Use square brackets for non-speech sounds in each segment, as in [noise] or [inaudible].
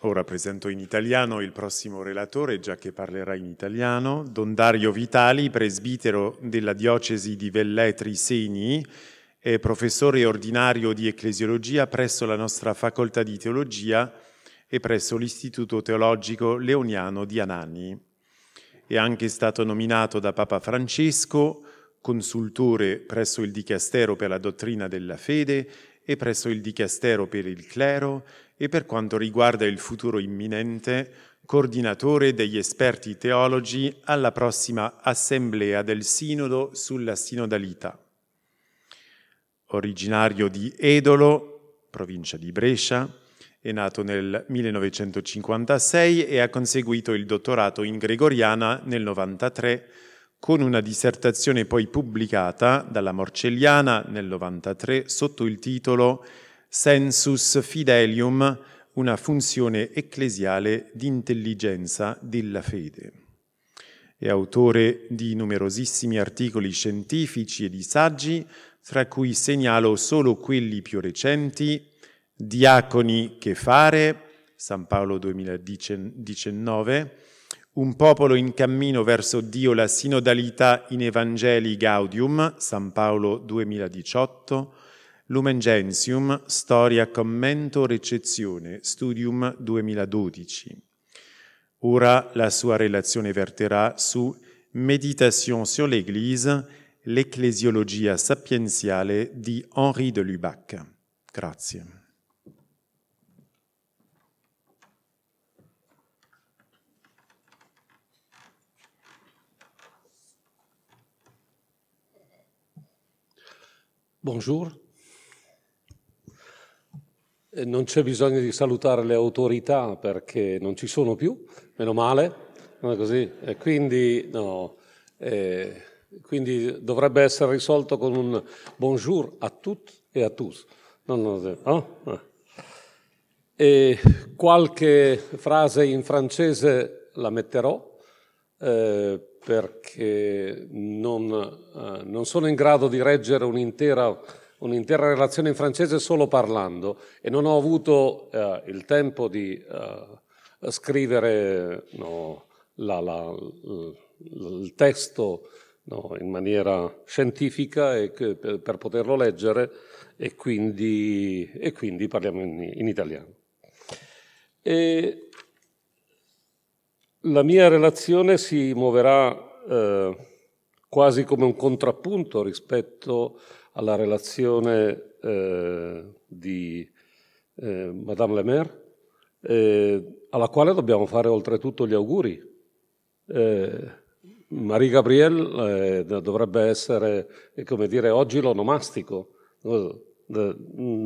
Ora presento in italiano il prossimo relatore, già che parlerà in italiano, Don Dario Vitali, presbitero della diocesi di Velletri Segni e professore ordinario di ecclesiologia presso la nostra facoltà di teologia e presso l'Istituto Teologico Leoniano di Anani. È anche stato nominato da Papa Francesco consultore presso il Dicastero per la dottrina della fede e presso il Dicastero per il clero e per quanto riguarda il futuro imminente, coordinatore degli esperti teologi alla prossima assemblea del Sinodo sulla sinodalità. Originario di Edolo, provincia di Brescia, è nato nel 1956 e ha conseguito il dottorato in Gregoriana nel 1993 con una dissertazione poi pubblicata dalla Morcelliana nel 93 sotto il titolo Sensus Fidelium, una funzione ecclesiale di intelligenza della fede. È autore di numerosissimi articoli scientifici e di saggi, tra cui segnalo solo quelli più recenti, Diaconi che fare, San Paolo 2019, un popolo in cammino verso Dio, la sinodalità in Evangeli Gaudium, San Paolo 2018, Lumen Gentium, Storia, Commento, Recezione, Studium 2012. Ora la sua relazione verterà su Méditation sur l'Église, l'ecclesiologia sapienziale di Henri de Lubac. Grazie. Bonjour. Non c'è bisogno di salutare le autorità perché non ci sono più, meno male, non è così? E quindi, no, eh, quindi dovrebbe essere risolto con un bonjour a tutti e a tous. Non, non, no? E qualche frase in francese la metterò. Eh, perché non, eh, non, sono in grado di reggere un'intera, un'intera, relazione in francese solo parlando e non ho avuto eh, il tempo di eh, scrivere no, la, la, il testo no, in maniera scientifica e, per, per, poterlo leggere e quindi, e quindi parliamo in, in italiano. E la mia relazione si muoverà eh, quasi come un contrappunto rispetto alla relazione eh, di eh, Madame Le Maire, eh, alla quale dobbiamo fare oltretutto gli auguri. Eh, Marie Gabrielle eh, dovrebbe essere, come dire, oggi l'onomastico.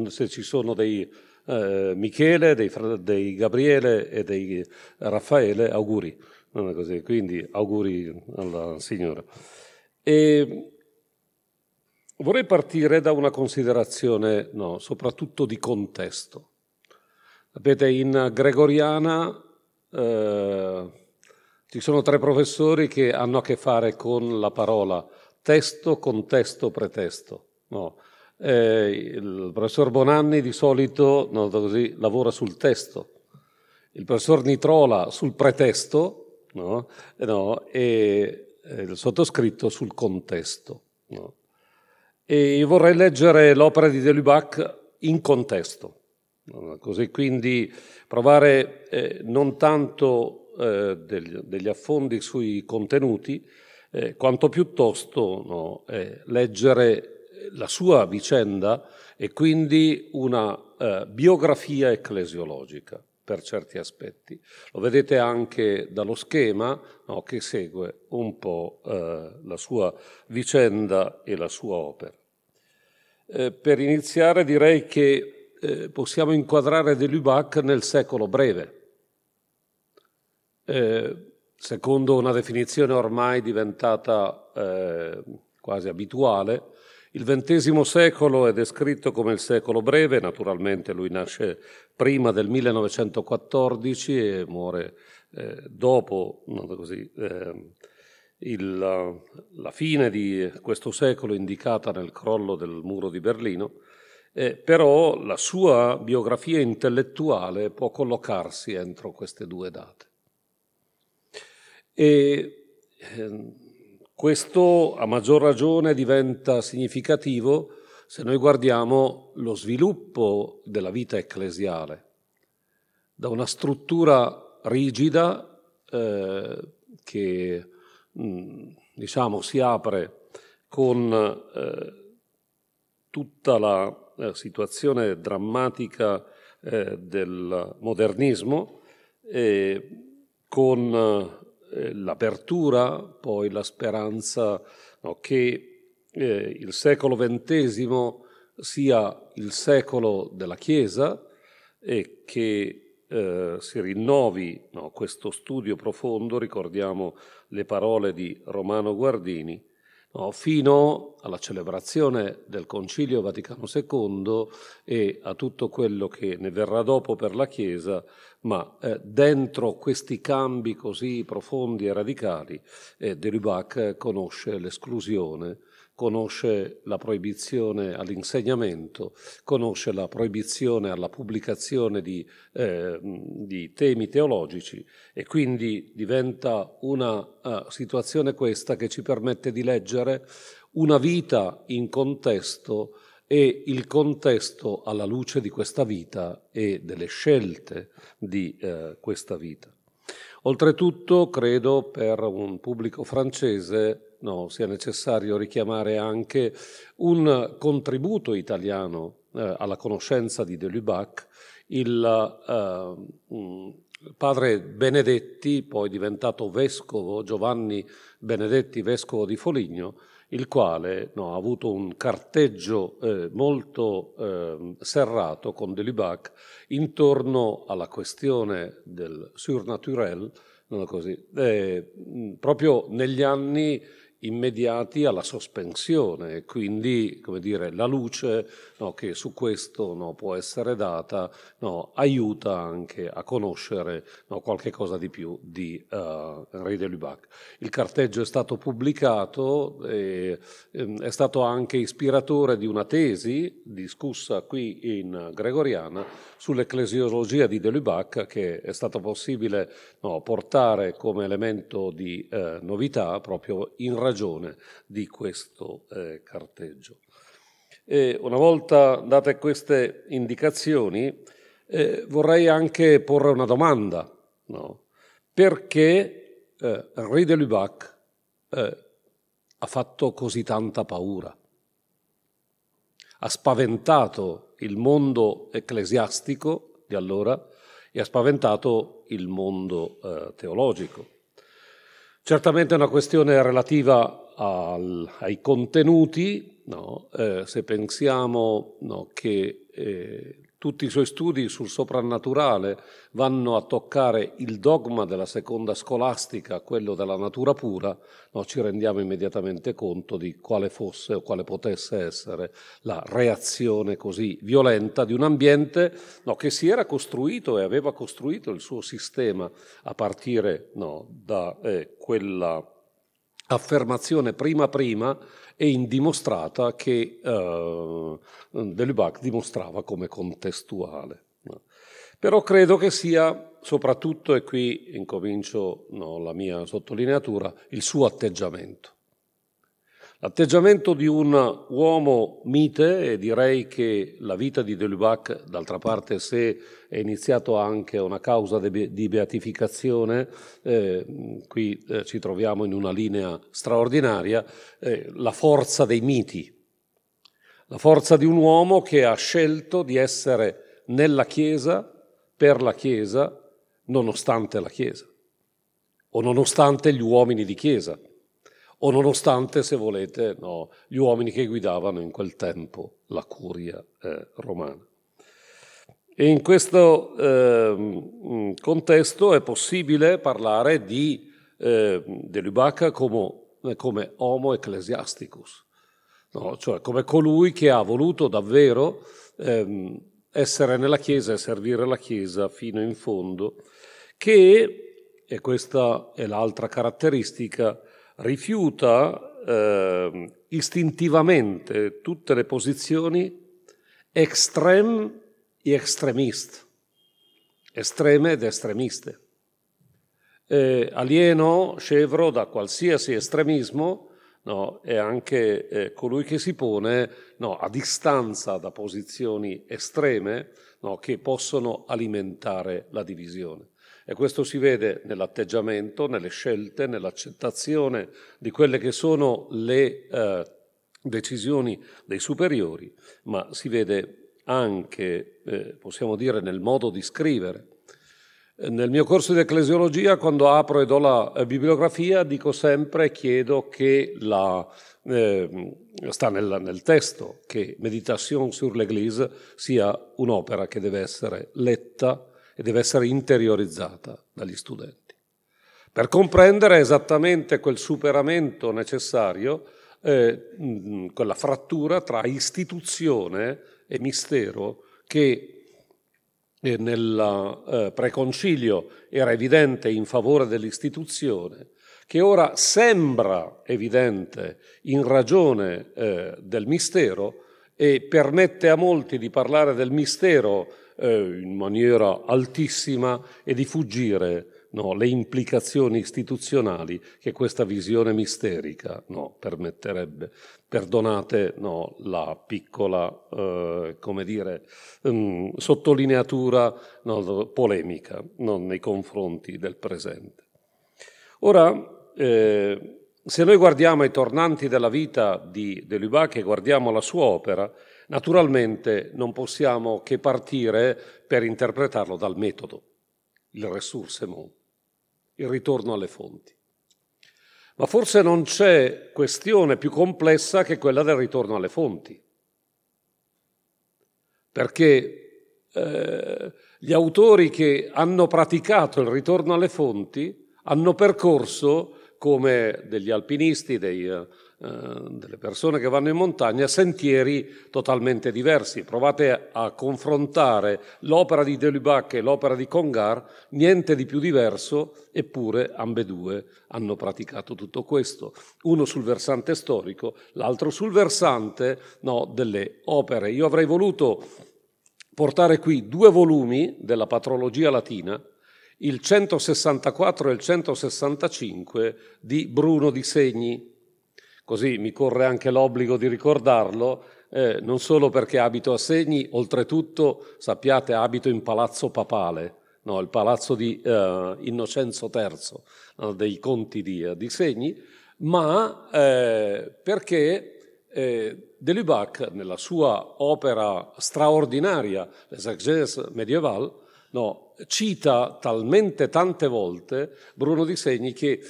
Se ci sono dei eh, Michele, dei, dei, Gabriele e dei Raffaele, auguri. Quindi auguri alla signora. E vorrei partire da una considerazione, no, soprattutto di contesto. Sapete, in gregoriana eh, ci sono tre professori che hanno a che fare con la parola testo, contesto, pretesto. No. Eh, il professor Bonanni di solito no, così, lavora sul testo, il professor Nitrola sul pretesto no? No, e eh, il sottoscritto sul contesto. E vorrei leggere l'opera di Delubac in contesto, così quindi provare eh, non tanto eh, degli, degli, affondi sui contenuti, eh, quanto piuttosto eh, leggere la sua vicenda e quindi una eh, biografia ecclesiologica per certi aspetti. Lo vedete anche dallo schema no, che segue un po' eh, la sua vicenda e la sua opera. Eh, per iniziare direi che eh, possiamo inquadrare De Lubac nel secolo breve. Eh, secondo una definizione ormai diventata eh, quasi abituale, il XX secolo è descritto come il secolo breve, naturalmente lui nasce prima del 1914 e muore eh, dopo così, eh, il, la fine di questo secolo indicata nel crollo del muro di Berlino eh, però la sua biografia intellettuale può collocarsi entro queste due date. E eh, questo a maggior ragione diventa significativo se noi guardiamo lo sviluppo della vita ecclesiale, da una struttura rigida eh, che diciamo, si apre con eh, tutta la eh, situazione drammatica eh, del modernismo, con eh, l'apertura, poi la speranza no, che eh, il secolo XX sia il secolo della Chiesa e che eh, si rinnovi no, questo studio profondo, ricordiamo le parole di Romano Guardini, no, fino alla celebrazione del Concilio Vaticano II e a tutto quello che ne verrà dopo per la Chiesa, ma eh, dentro questi cambi così profondi e radicali eh, Lubac conosce l'esclusione conosce la proibizione all'insegnamento, conosce la proibizione alla pubblicazione di, eh, di temi teologici e quindi diventa una uh, situazione questa che ci permette di leggere una vita in contesto e il contesto alla luce di questa vita e delle scelte di eh, questa vita. Oltretutto, credo, per un pubblico francese no, sia necessario richiamare anche un contributo italiano eh, alla conoscenza di de Lubac, il eh, padre Benedetti, poi diventato vescovo, Giovanni Benedetti, vescovo di Foligno, il quale no, ha avuto un carteggio eh, molto eh, serrato con de Lubac intorno alla questione del surnaturel, così, eh, proprio negli anni immediati alla sospensione e quindi come dire, la luce no, che su questo no, può essere data no, aiuta anche a conoscere qualche cosa di più di uh, Henri de Lubac. Il carteggio è stato pubblicato e ehm, è stato anche ispiratore di una tesi discussa qui in Gregoriana sull'ecclesiologia di de Lubac che è stato possibile portare come elemento di eh, novità proprio in ragione ragione di questo eh, carteggio. E una volta date queste indicazioni, eh, vorrei anche porre una domanda. No? Perché eh, Henri de Lubac eh, ha fatto così tanta paura? Ha spaventato il mondo ecclesiastico di allora e ha spaventato il mondo eh, teologico. Certamente è una questione relativa al, ai contenuti, no? eh, se pensiamo no, che eh, tutti i suoi studi sul soprannaturale vanno a toccare il dogma della seconda scolastica, quello della natura pura, no, ci rendiamo immediatamente conto di quale fosse o quale potesse essere la reazione così violenta di un ambiente no, che si era costruito e aveva costruito il suo sistema a partire no, da eh, quella affermazione prima prima e indimostrata che uh, Lubac dimostrava come contestuale. Però credo che sia soprattutto, e qui incomincio no, la mia sottolineatura, il suo atteggiamento. L'atteggiamento di un uomo mite, e direi che la vita di De Lubac, d'altra parte, se è iniziato anche una causa di beatificazione, eh, qui eh, ci troviamo in una linea straordinaria, eh, la forza dei miti, la forza di un uomo che ha scelto di essere nella Chiesa, per la Chiesa, nonostante la Chiesa, o nonostante gli uomini di Chiesa o nonostante, se volete, no, gli uomini che guidavano in quel tempo la curia eh, romana. E in questo eh, contesto è possibile parlare di eh, De Lubac come, come homo ecclesiasticus, no? cioè come colui che ha voluto davvero ehm, essere nella Chiesa e servire la Chiesa fino in fondo, che, e questa è l'altra caratteristica, rifiuta eh, istintivamente tutte le posizioni extrem e extremist, estreme ed estremiste. Eh, alieno, scevro da qualsiasi estremismo, no, è anche eh, colui che si pone no, a distanza da posizioni estreme no, che possono alimentare la divisione. E questo si vede nell'atteggiamento, nelle scelte, nell'accettazione di quelle che sono le eh, decisioni dei superiori, ma si vede anche, eh, possiamo dire, nel modo di scrivere. Nel mio corso di ecclesiologia, quando apro e do la eh, bibliografia, dico sempre e chiedo che la, eh, sta nel, nel, testo che Meditation sur l'Église sia un'opera che deve essere letta e deve essere interiorizzata dagli studenti. Per comprendere esattamente quel superamento necessario, eh, quella frattura tra istituzione e mistero che eh, nel eh, preconcilio era evidente in favore dell'istituzione, che ora sembra evidente in ragione eh, del mistero e permette a molti di parlare del mistero eh, in maniera altissima e di fuggire no, le implicazioni istituzionali che questa visione misterica no, permetterebbe. Perdonate no, la piccola, eh, come dire, um, sottolineatura polemica nei confronti del presente. Ora, eh, se noi guardiamo i tornanti della vita di De Lubac e guardiamo la sua opera, Naturalmente non possiamo che partire per interpretarlo dal metodo, il ressourcement, il ritorno alle fonti. Ma forse non c'è questione più complessa che quella del ritorno alle fonti, perché eh, gli autori che hanno praticato il ritorno alle fonti hanno percorso, come degli alpinisti, dei eh, delle persone che vanno in montagna sentieri totalmente diversi. Provate a confrontare l'opera di Delubac e l'opera di Congar, niente di più diverso, eppure ambedue hanno praticato tutto questo. Uno sul versante storico, l'altro sul versante no, delle opere. Io avrei voluto portare qui due volumi della patrologia latina, il 164 e il 165 di Bruno di Segni, così mi corre anche l'obbligo di ricordarlo, eh, non solo perché abito a Segni, oltretutto sappiate abito in Palazzo Papale, no, il palazzo di eh, Innocenzo III, no, dei conti di, di Segni, ma eh, perché eh, Delubac, nella sua opera straordinaria, Les Exeges Médiévales, no, cita talmente tante volte Bruno di Segni che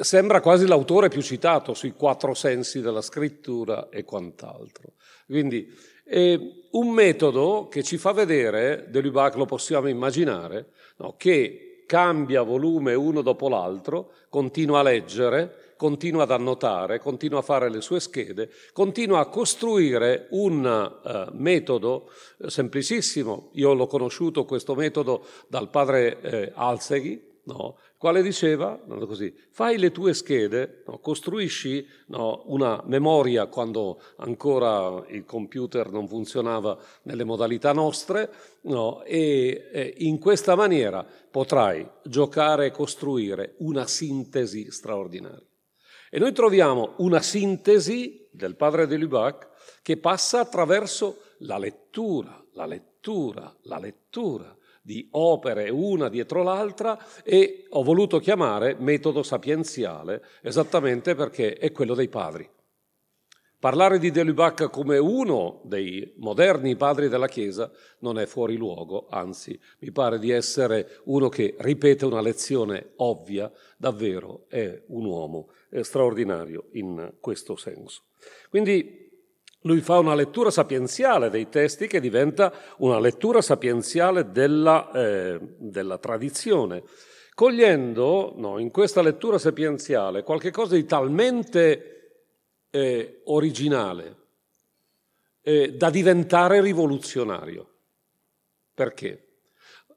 sembra quasi l'autore più citato sui quattro sensi della scrittura e quant'altro. Quindi è un metodo che ci fa vedere, De Lubac lo possiamo immaginare, no, che cambia volume uno dopo l'altro, continua a leggere, continua ad annotare, continua a fare le sue schede, continua a costruire un uh, metodo eh, semplicissimo. Io l'ho conosciuto questo metodo dal padre eh, Alseghi, no, quale diceva, così, fai le tue schede, no, costruisci una memoria quando ancora il computer non funzionava nelle modalità nostre no, e, e in questa maniera potrai giocare e costruire una sintesi straordinaria. E noi troviamo una sintesi del padre de Lubac che passa attraverso la lettura, la lettura, la lettura di opere una dietro l'altra e ho voluto chiamare metodo sapienziale esattamente perché è quello dei padri. Parlare di Delubac come uno dei moderni padri della Chiesa non è fuori luogo, anzi mi pare di essere uno che ripete una lezione ovvia, davvero è un uomo straordinario in questo senso. Quindi lui fa una lettura sapienziale dei testi che diventa una lettura sapienziale della, eh, della tradizione, cogliendo no, in questa lettura sapienziale qualcosa di talmente eh, originale eh, da diventare rivoluzionario. Perché?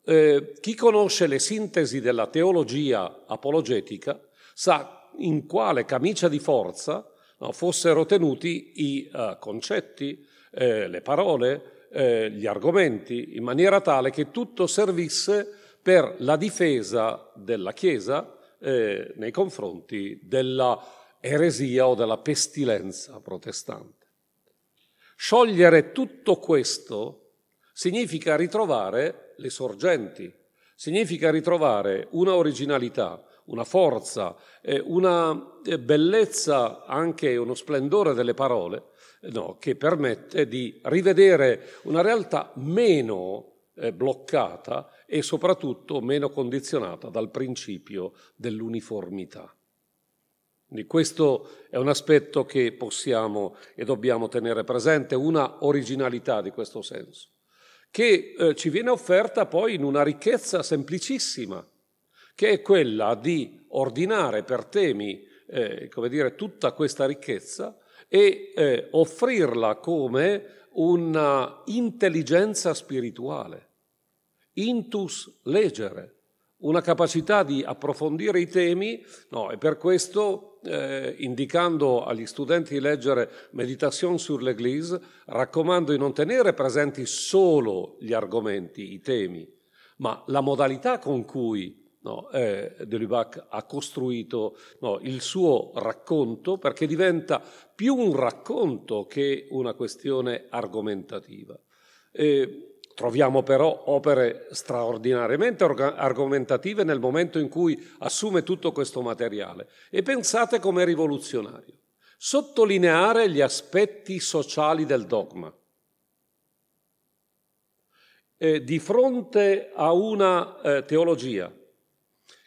Eh, chi conosce le sintesi della teologia apologetica sa in quale camicia di forza no, fossero tenuti i uh, concetti, eh, le parole, eh, gli argomenti in maniera tale che tutto servisse per la difesa della Chiesa eh, nei confronti della eresia o della pestilenza protestante. Sciogliere tutto questo significa ritrovare le sorgenti, significa ritrovare una originalità, una forza, una eh, bellezza, anche uno splendore delle parole, no, che permette di rivedere una realtà meno eh, bloccata e soprattutto meno condizionata dal principio dell'uniformità. Quindi questo è un aspetto che possiamo e dobbiamo tenere presente, una originalità di questo senso, che eh, ci viene offerta poi in una ricchezza semplicissima, che è quella di ordinare per temi, eh, come dire, tutta questa ricchezza e eh, offrirla come una intelligenza spirituale, intus legere, una capacità di approfondire i temi, no, e per questo, eh, indicando agli studenti di leggere Meditation sur l'Église, raccomando di non tenere presenti solo gli argomenti, i temi, ma la modalità con cui no, eh, De Lubac ha costruito no, il suo racconto perché diventa più un racconto che una questione argomentativa. E troviamo però opere straordinariamente argomentative nel momento in cui assume tutto questo materiale. E pensate com'è rivoluzionario. Sottolineare gli aspetti sociali del dogma. Eh, di fronte a una eh, teologia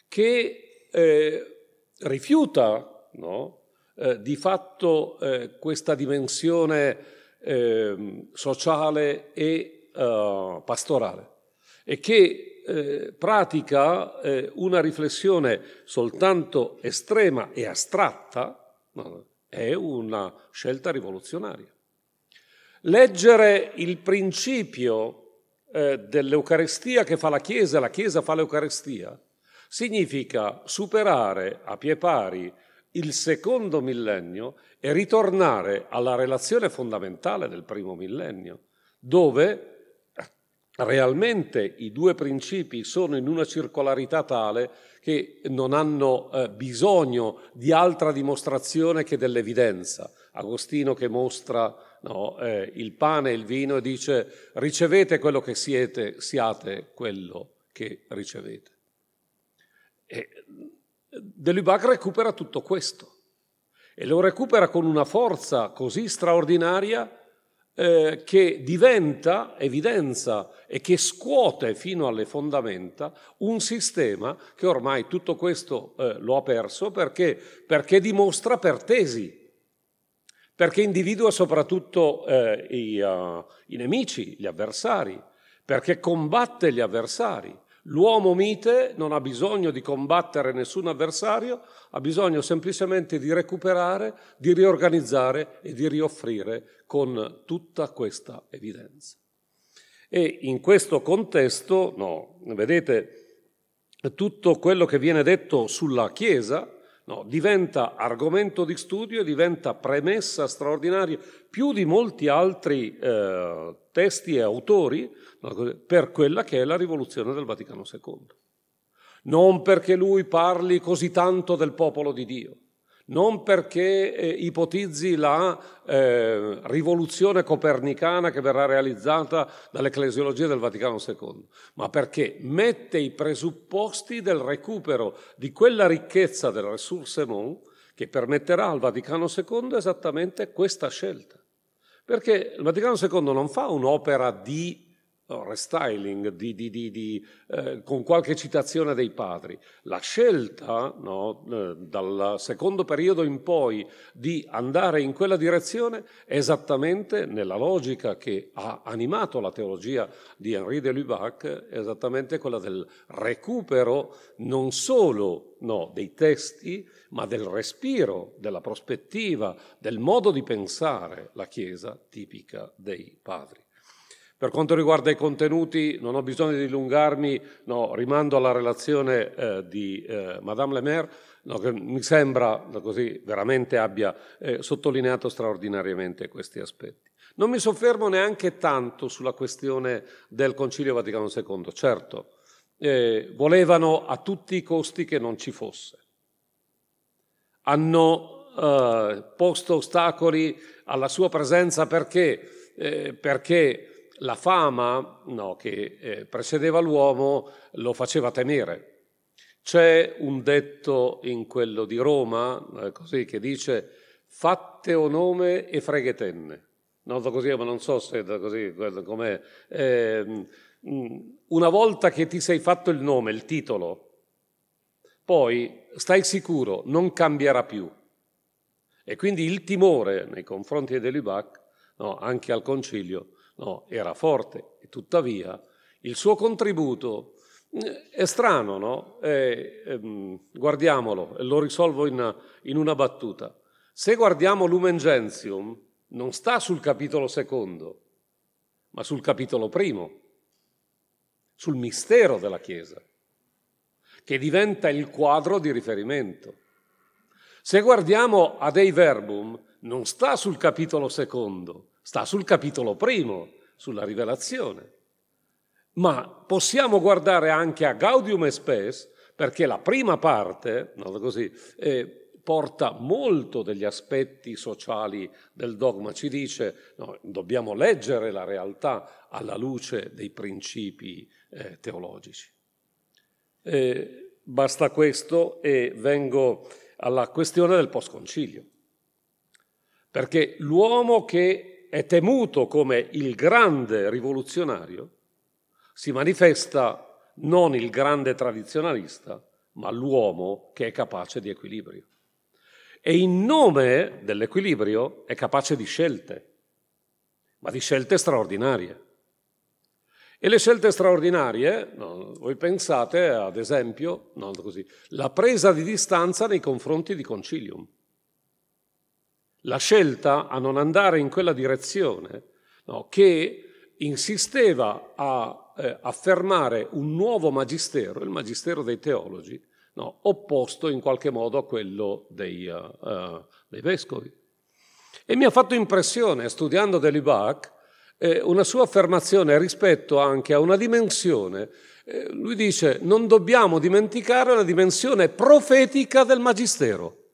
che eh, rifiuta no, eh, di fatto eh, questa dimensione ehm, sociale e eh, pastorale e che eh, pratica eh, una riflessione soltanto estrema e astratta, è una scelta rivoluzionaria. Leggere il principio dell'Eucarestia che fa la Chiesa, la Chiesa fa l'Eucarestia, significa superare a pie pari il secondo millennio e ritornare alla relazione fondamentale del primo millennio, dove realmente i due principi sono in una circolarità tale che non hanno eh, bisogno di altra dimostrazione che dell'evidenza. Agostino che mostra no, eh, il pane e il vino e dice ricevete quello che siete, siate quello che ricevete. E De Lubac recupera tutto questo e lo recupera con una forza così straordinaria eh, che diventa evidenza e che scuote fino alle fondamenta un sistema che ormai tutto questo eh, lo ha perso perché, perché dimostra per tesi, perché individua soprattutto eh, i, uh, i nemici, gli avversari, perché combatte gli avversari. L'uomo mite non ha bisogno di combattere nessun avversario, ha bisogno semplicemente di recuperare, di riorganizzare e di rioffrire con tutta questa evidenza. E in questo contesto, no, vedete, tutto quello che viene detto sulla Chiesa no, diventa argomento di studio e diventa premessa straordinaria più di molti altri eh, testi e autori per quella che è la rivoluzione del Vaticano II. Non perché lui parli così tanto del popolo di Dio, non perché eh, ipotizzi la eh, rivoluzione copernicana che verrà realizzata dall'ecclesiologia del Vaticano II, ma perché mette i presupposti del recupero di quella ricchezza del ressourcement che permetterà al Vaticano II esattamente questa scelta. Perché il Vaticano II non fa un'opera di restyling, di, di, di, eh, con qualche citazione dei padri. La scelta, no, eh, dal secondo periodo in poi, di andare in quella direzione è esattamente nella logica che ha animato la teologia di Henri de Lubac, è esattamente quella del recupero non solo no, dei testi, ma del respiro, della prospettiva, del modo di pensare la Chiesa tipica dei padri. Per quanto riguarda i contenuti, non ho bisogno di dilungarmi, no, rimando alla relazione eh, di eh, Madame Le Maire, no, che mi sembra così veramente abbia eh, sottolineato straordinariamente questi aspetti. Non mi soffermo neanche tanto sulla questione del Concilio Vaticano II. Certo, eh, volevano a tutti i costi che non ci fosse. Hanno eh, posto ostacoli alla sua presenza perché? Eh, perché la fama no, che eh, precedeva l'uomo lo faceva temere. C'è un detto in quello di Roma, eh, così, che dice fatte o nome e freghetenne. Noto così, ma non so se è così, com'è. Eh, una volta che ti sei fatto il nome, il titolo, poi stai sicuro, non cambierà più. E quindi il timore nei confronti di Lubac, no, anche al concilio, no, era forte e tuttavia il suo contributo eh, è strano, no? È, ehm, guardiamolo, lo risolvo in, in, una battuta. Se guardiamo Lumen Gentium, non sta sul capitolo secondo, ma sul capitolo primo sul mistero della Chiesa, che diventa il quadro di riferimento. Se guardiamo a Dei Verbum, non sta sul capitolo secondo, sta sul capitolo primo, sulla rivelazione. Ma possiamo guardare anche a Gaudium e Spes, perché la prima parte, così, eh, porta molto degli aspetti sociali del dogma, ci dice no, dobbiamo leggere la realtà alla luce dei principi eh, teologici. Eh, basta questo e vengo alla questione del post-concilio, perché l'uomo che è temuto come il grande rivoluzionario si manifesta non il grande tradizionalista, ma l'uomo che è capace di equilibrio e in nome dell'equilibrio è capace di scelte, ma di scelte straordinarie. E le scelte straordinarie, no, voi pensate ad esempio, no, così, la presa di distanza nei confronti di concilium, la scelta a non andare in quella direzione no, che insisteva a eh, affermare un nuovo magistero, il magistero dei teologi, no, opposto in qualche modo a quello dei, uh, dei vescovi. E mi ha fatto impressione, studiando Delibac, eh, una sua affermazione rispetto anche a una dimensione. Eh, lui dice, non dobbiamo dimenticare la dimensione profetica del Magistero.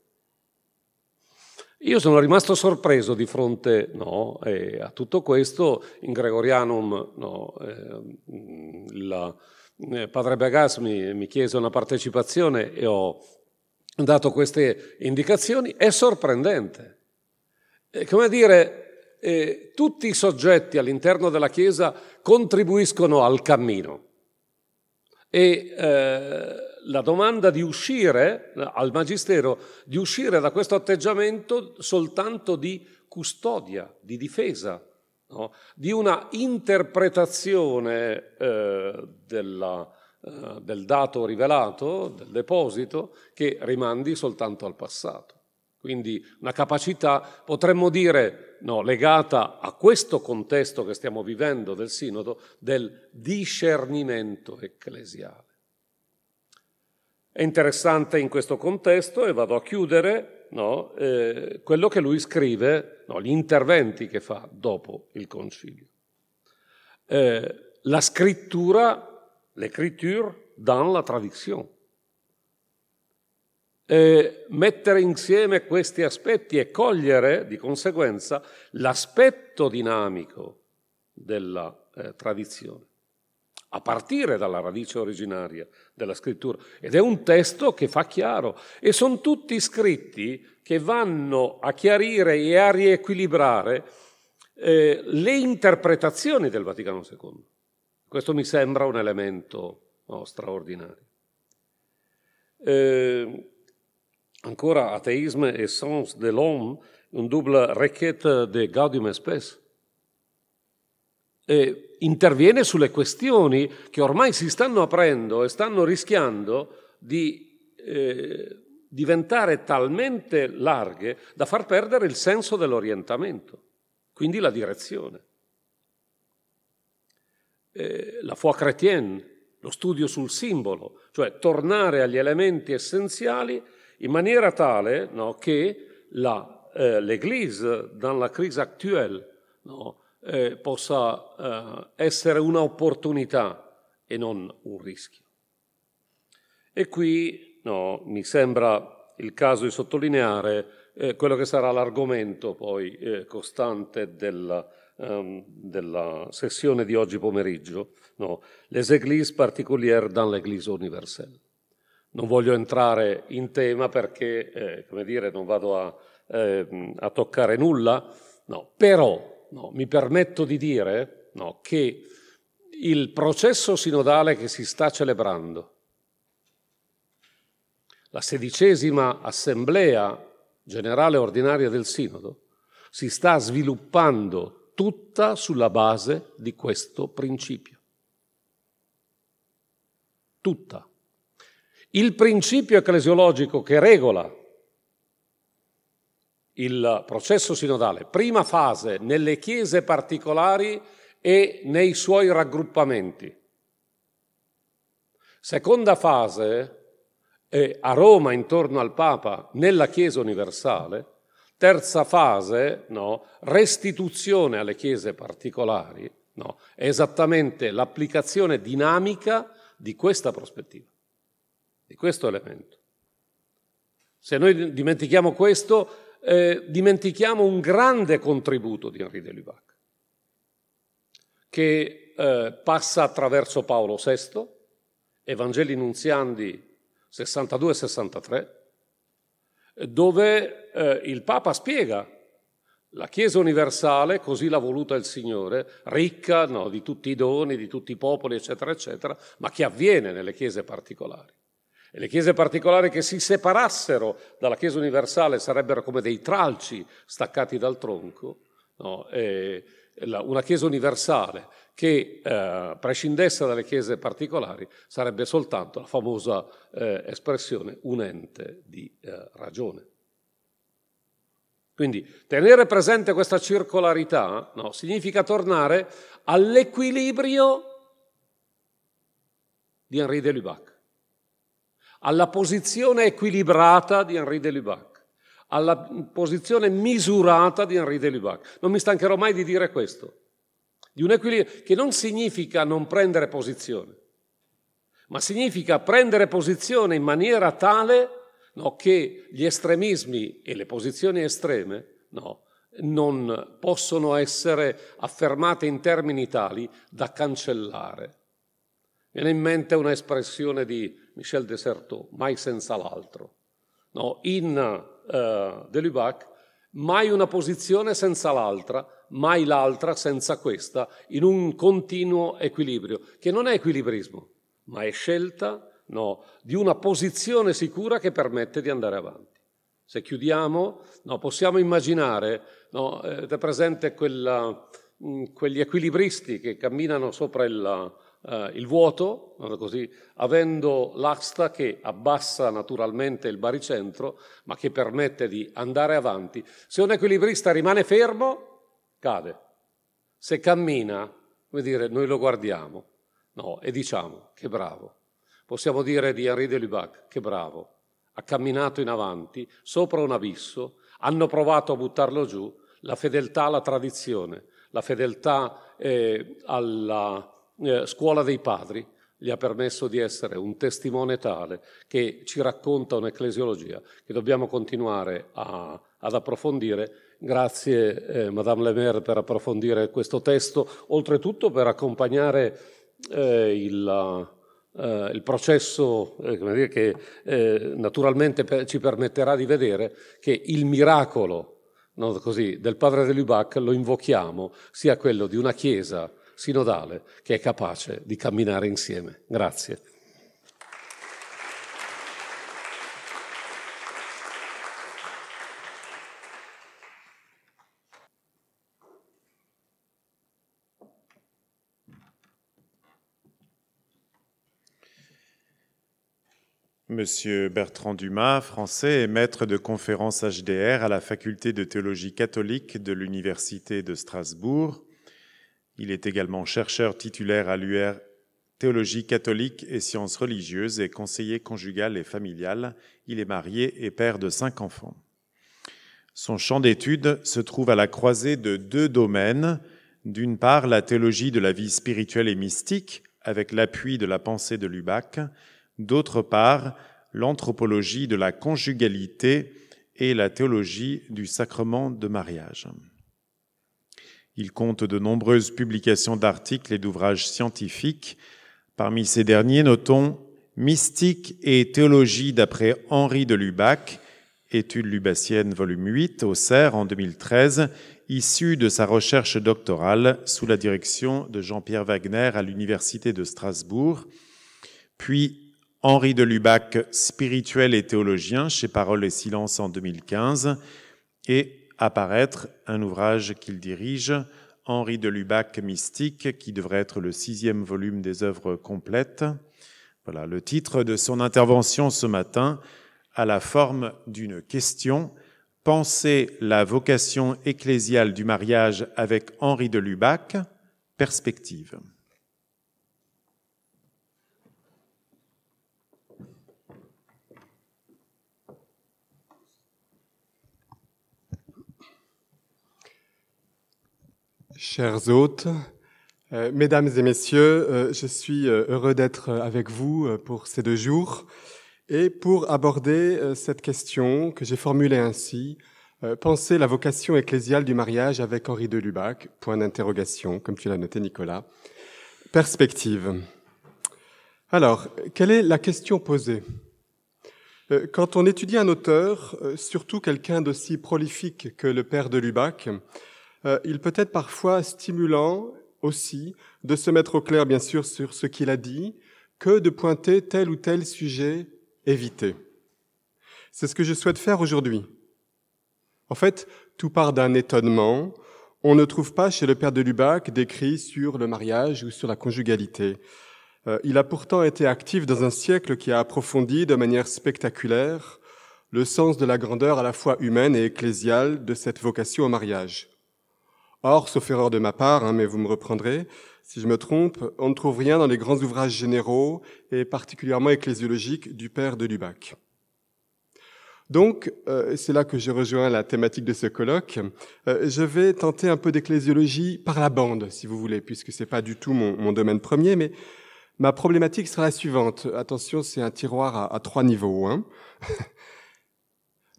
Io sono rimasto sorpreso di fronte no, eh, a tutto questo. In Gregorianum no, eh, la, eh, padre Bagas mi, mi chiese una partecipazione e ho dato queste indicazioni, è sorprendente. Come dire, eh, tutti i soggetti all'interno della Chiesa contribuiscono al cammino. E eh, la domanda di uscire al Magistero, di uscire da questo atteggiamento soltanto di custodia, di difesa, no? di una interpretazione eh, della, eh, del dato rivelato, del deposito, che rimandi soltanto al passato. Quindi una capacità, potremmo dire, no, legata a questo contesto che stiamo vivendo del Sinodo, del discernimento ecclesiale. È interessante in questo contesto, e vado a chiudere, no, eh, quello che lui scrive, no, gli interventi che fa dopo il concilio. Eh, la scrittura, l'écriture dans la tradition. Eh, mettere insieme questi aspetti e cogliere di conseguenza l'aspetto dinamico della eh, tradizione a partire dalla radice originaria della scrittura. Ed è un testo che fa chiaro e sono tutti scritti che vanno a chiarire e a riequilibrare eh, le interpretazioni del Vaticano II. Questo mi sembra un elemento no, straordinario. Eh, ancora, ateisme et sens de l'homme, un double requête de Gaudium Spes eh, interviene sulle questioni che ormai si stanno aprendo e stanno rischiando di eh, diventare talmente larghe da far perdere il senso dell'orientamento, quindi la direzione. Eh, la foi chrétienne, lo studio sul simbolo, cioè tornare agli elementi essenziali in maniera tale no, che la, eh, l'Église, dans la crise actuelle, no, eh, possa eh, essere un'opportunità e non un rischio. E qui no, mi sembra il caso di sottolineare eh, quello che sarà l'argomento poi eh, costante della, um, della, sessione di oggi pomeriggio, no, les églises particulières dans l'Église universelle. Non voglio entrare in tema perché, eh, come dire, non vado a, eh, a toccare nulla, no, però no, mi permetto di dire no, che il processo sinodale che si sta celebrando, la sedicesima assemblea generale ordinaria del Sinodo, si sta sviluppando tutta sulla base di questo principio. Tutta. Il principio ecclesiologico che regola il processo sinodale, prima fase nelle chiese particolari e nei suoi raggruppamenti. Seconda fase è a Roma intorno al Papa nella Chiesa universale. Terza fase, no, restituzione alle chiese particolari, no, è esattamente l'applicazione dinamica di questa prospettiva di questo elemento. Se noi dimentichiamo questo, eh, dimentichiamo un grande contributo di Henri de Lubac, che eh, passa attraverso Paolo VI, Evangeli Nunziandi 62-63, dove eh, il Papa spiega la Chiesa universale, così l'ha voluta il Signore, ricca no, di tutti i doni, di tutti i popoli, eccetera, eccetera, ma che avviene nelle chiese particolari. E le chiese particolari che si separassero dalla Chiesa universale sarebbero come dei tralci staccati dal tronco. No? una Chiesa universale che eh, prescindesse dalle chiese particolari sarebbe soltanto la famosa eh, espressione un ente di eh, ragione. Quindi tenere presente questa circolarità no, significa tornare all'equilibrio di Henri de Lubac alla posizione equilibrata di Henri de Lubac, alla posizione misurata di Henri de Lubac. Non mi stancherò mai di dire questo, di un equilibrio che non significa non prendere posizione, ma significa prendere posizione in maniera tale no, che gli estremismi e le posizioni estreme no, non possono essere affermate in termini tali da cancellare. Viene in mente un'espressione di Michel Desertot, mai senza l'altro. No, in uh, De Lubac, mai una posizione senza l'altra, mai l'altra senza questa, in un continuo equilibrio, che non è equilibrismo, ma è scelta no, di una posizione sicura che permette di andare avanti. Se chiudiamo, no, possiamo immaginare, no, eh, è presente quella, mh, mm, quegli equilibristi che camminano sopra il, eh, il vuoto, così, avendo l'asta che abbassa naturalmente il baricentro, ma che permette di andare avanti. Se un equilibrista rimane fermo, cade. Se cammina, come dire, noi lo guardiamo no, e diciamo che bravo. Possiamo dire di Henri de Lubac che bravo, ha camminato in avanti sopra un abisso, hanno provato a buttarlo giù, la fedeltà alla tradizione, la fedeltà eh, alla, eh, scuola dei padri gli ha permesso di essere un testimone tale che ci racconta un'ecclesiologia che dobbiamo continuare a, ad approfondire. Grazie eh, Madame Lemaire per approfondire questo testo, oltretutto per accompagnare eh, il, eh, il, processo eh, dire, che eh, naturalmente per, ci permetterà di vedere che il miracolo no, così, del padre de Lubac lo invochiamo sia quello di una Chiesa sinodale che è capace di camminare insieme. Grazie. Monsieur Bertrand Dumas, français et maître de conférences HDR à la faculté de théologie catholique de l'Université de Strasbourg. Il est également chercheur titulaire à l'UR théologie catholique et sciences religieuses et conseiller conjugal et familial. Il est marié et père de cinq enfants. Son champ d'études se trouve à la croisée de deux domaines. D'une part, la théologie de la vie spirituelle et mystique, avec l'appui de la pensée de Lubac. D'autre part, l'anthropologie de la conjugalité et la théologie du sacrement de mariage. Il compte de nombreuses publications d'articles et d'ouvrages scientifiques. Parmi ces derniers, notons Mystique et théologie d'après Henri de Lubac, études lubaciennes volume 8 au CERF en 2013, issu de sa recherche doctorale sous la direction de Jean-Pierre Wagner à l'Université de Strasbourg, puis Henri de Lubac, spirituel et théologien chez Parole et Silence en 2015, et apparaître un ouvrage qu'il dirige, Henri de Lubac Mystique, qui devrait être le sixième volume des œuvres complètes. Voilà le titre de son intervention ce matin, à la forme d'une question. Penser la vocation ecclésiale du mariage avec Henri de Lubac, perspective. Chers hôtes, euh, mesdames et messieurs, euh, je suis euh, heureux d'être avec vous pour ces deux jours et pour aborder cette question que j'ai formulée ainsi, penser la vocation ecclésiale du mariage avec Henri de Lubac, point d'interrogation, comme tu l'as noté Nicolas. Perspective. Alors, quelle est la question posée? Quand on étudie un auteur, surtout quelqu'un d'aussi prolifique que le père de Lubac, euh, il peut être parfois stimulant aussi de se mettre au clair, bien sûr, sur ce qu'il a dit, que de pointer tel ou tel sujet évité. C'est ce que je souhaite faire aujourd'hui. En fait, tout part d'un étonnement. On ne trouve pas chez le père de Lubac d'écrits sur le mariage ou sur la conjugalité. Euh, il a pourtant été actif dans un siècle qui a approfondi de manière spectaculaire le sens de la grandeur à la fois humaine et ecclésiale de cette vocation au mariage. Or, sauf erreur de ma part, hein, mais vous me reprendrez, si je me trompe, on ne trouve rien dans les grands ouvrages généraux et particulièrement ecclésiologiques du père de Lubac. Donc, euh, c'est là que je rejoins la thématique de ce colloque. Euh, je vais tenter un peu d'ecclésiologie par la bande, si vous voulez, puisque c'est pas du tout mon, mon, domaine premier, mais ma problématique sera la suivante. Attention, c'est un tiroir à, trois niveaux. Hein. [laughs]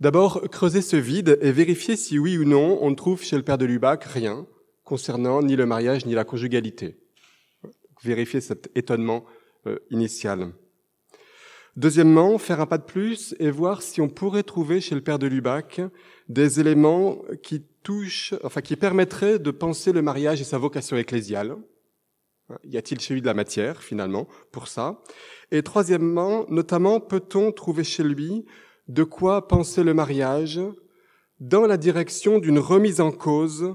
D'abord, creuser ce vide et vérifier si oui ou non on ne trouve chez le père de Lubac rien concernant ni le mariage ni la conjugalité. Vérifier cet étonnement euh, initial. Deuxièmement, faire un pas de plus et voir si on pourrait trouver chez le père de Lubac des éléments qui touchent, enfin qui permettraient de penser le mariage et sa vocation ecclésiale. Y a-t-il chez lui de la matière finalement pour ça? Et troisièmement, notamment, peut-on trouver chez lui de quoi penser le mariage dans la direction d'une remise en cause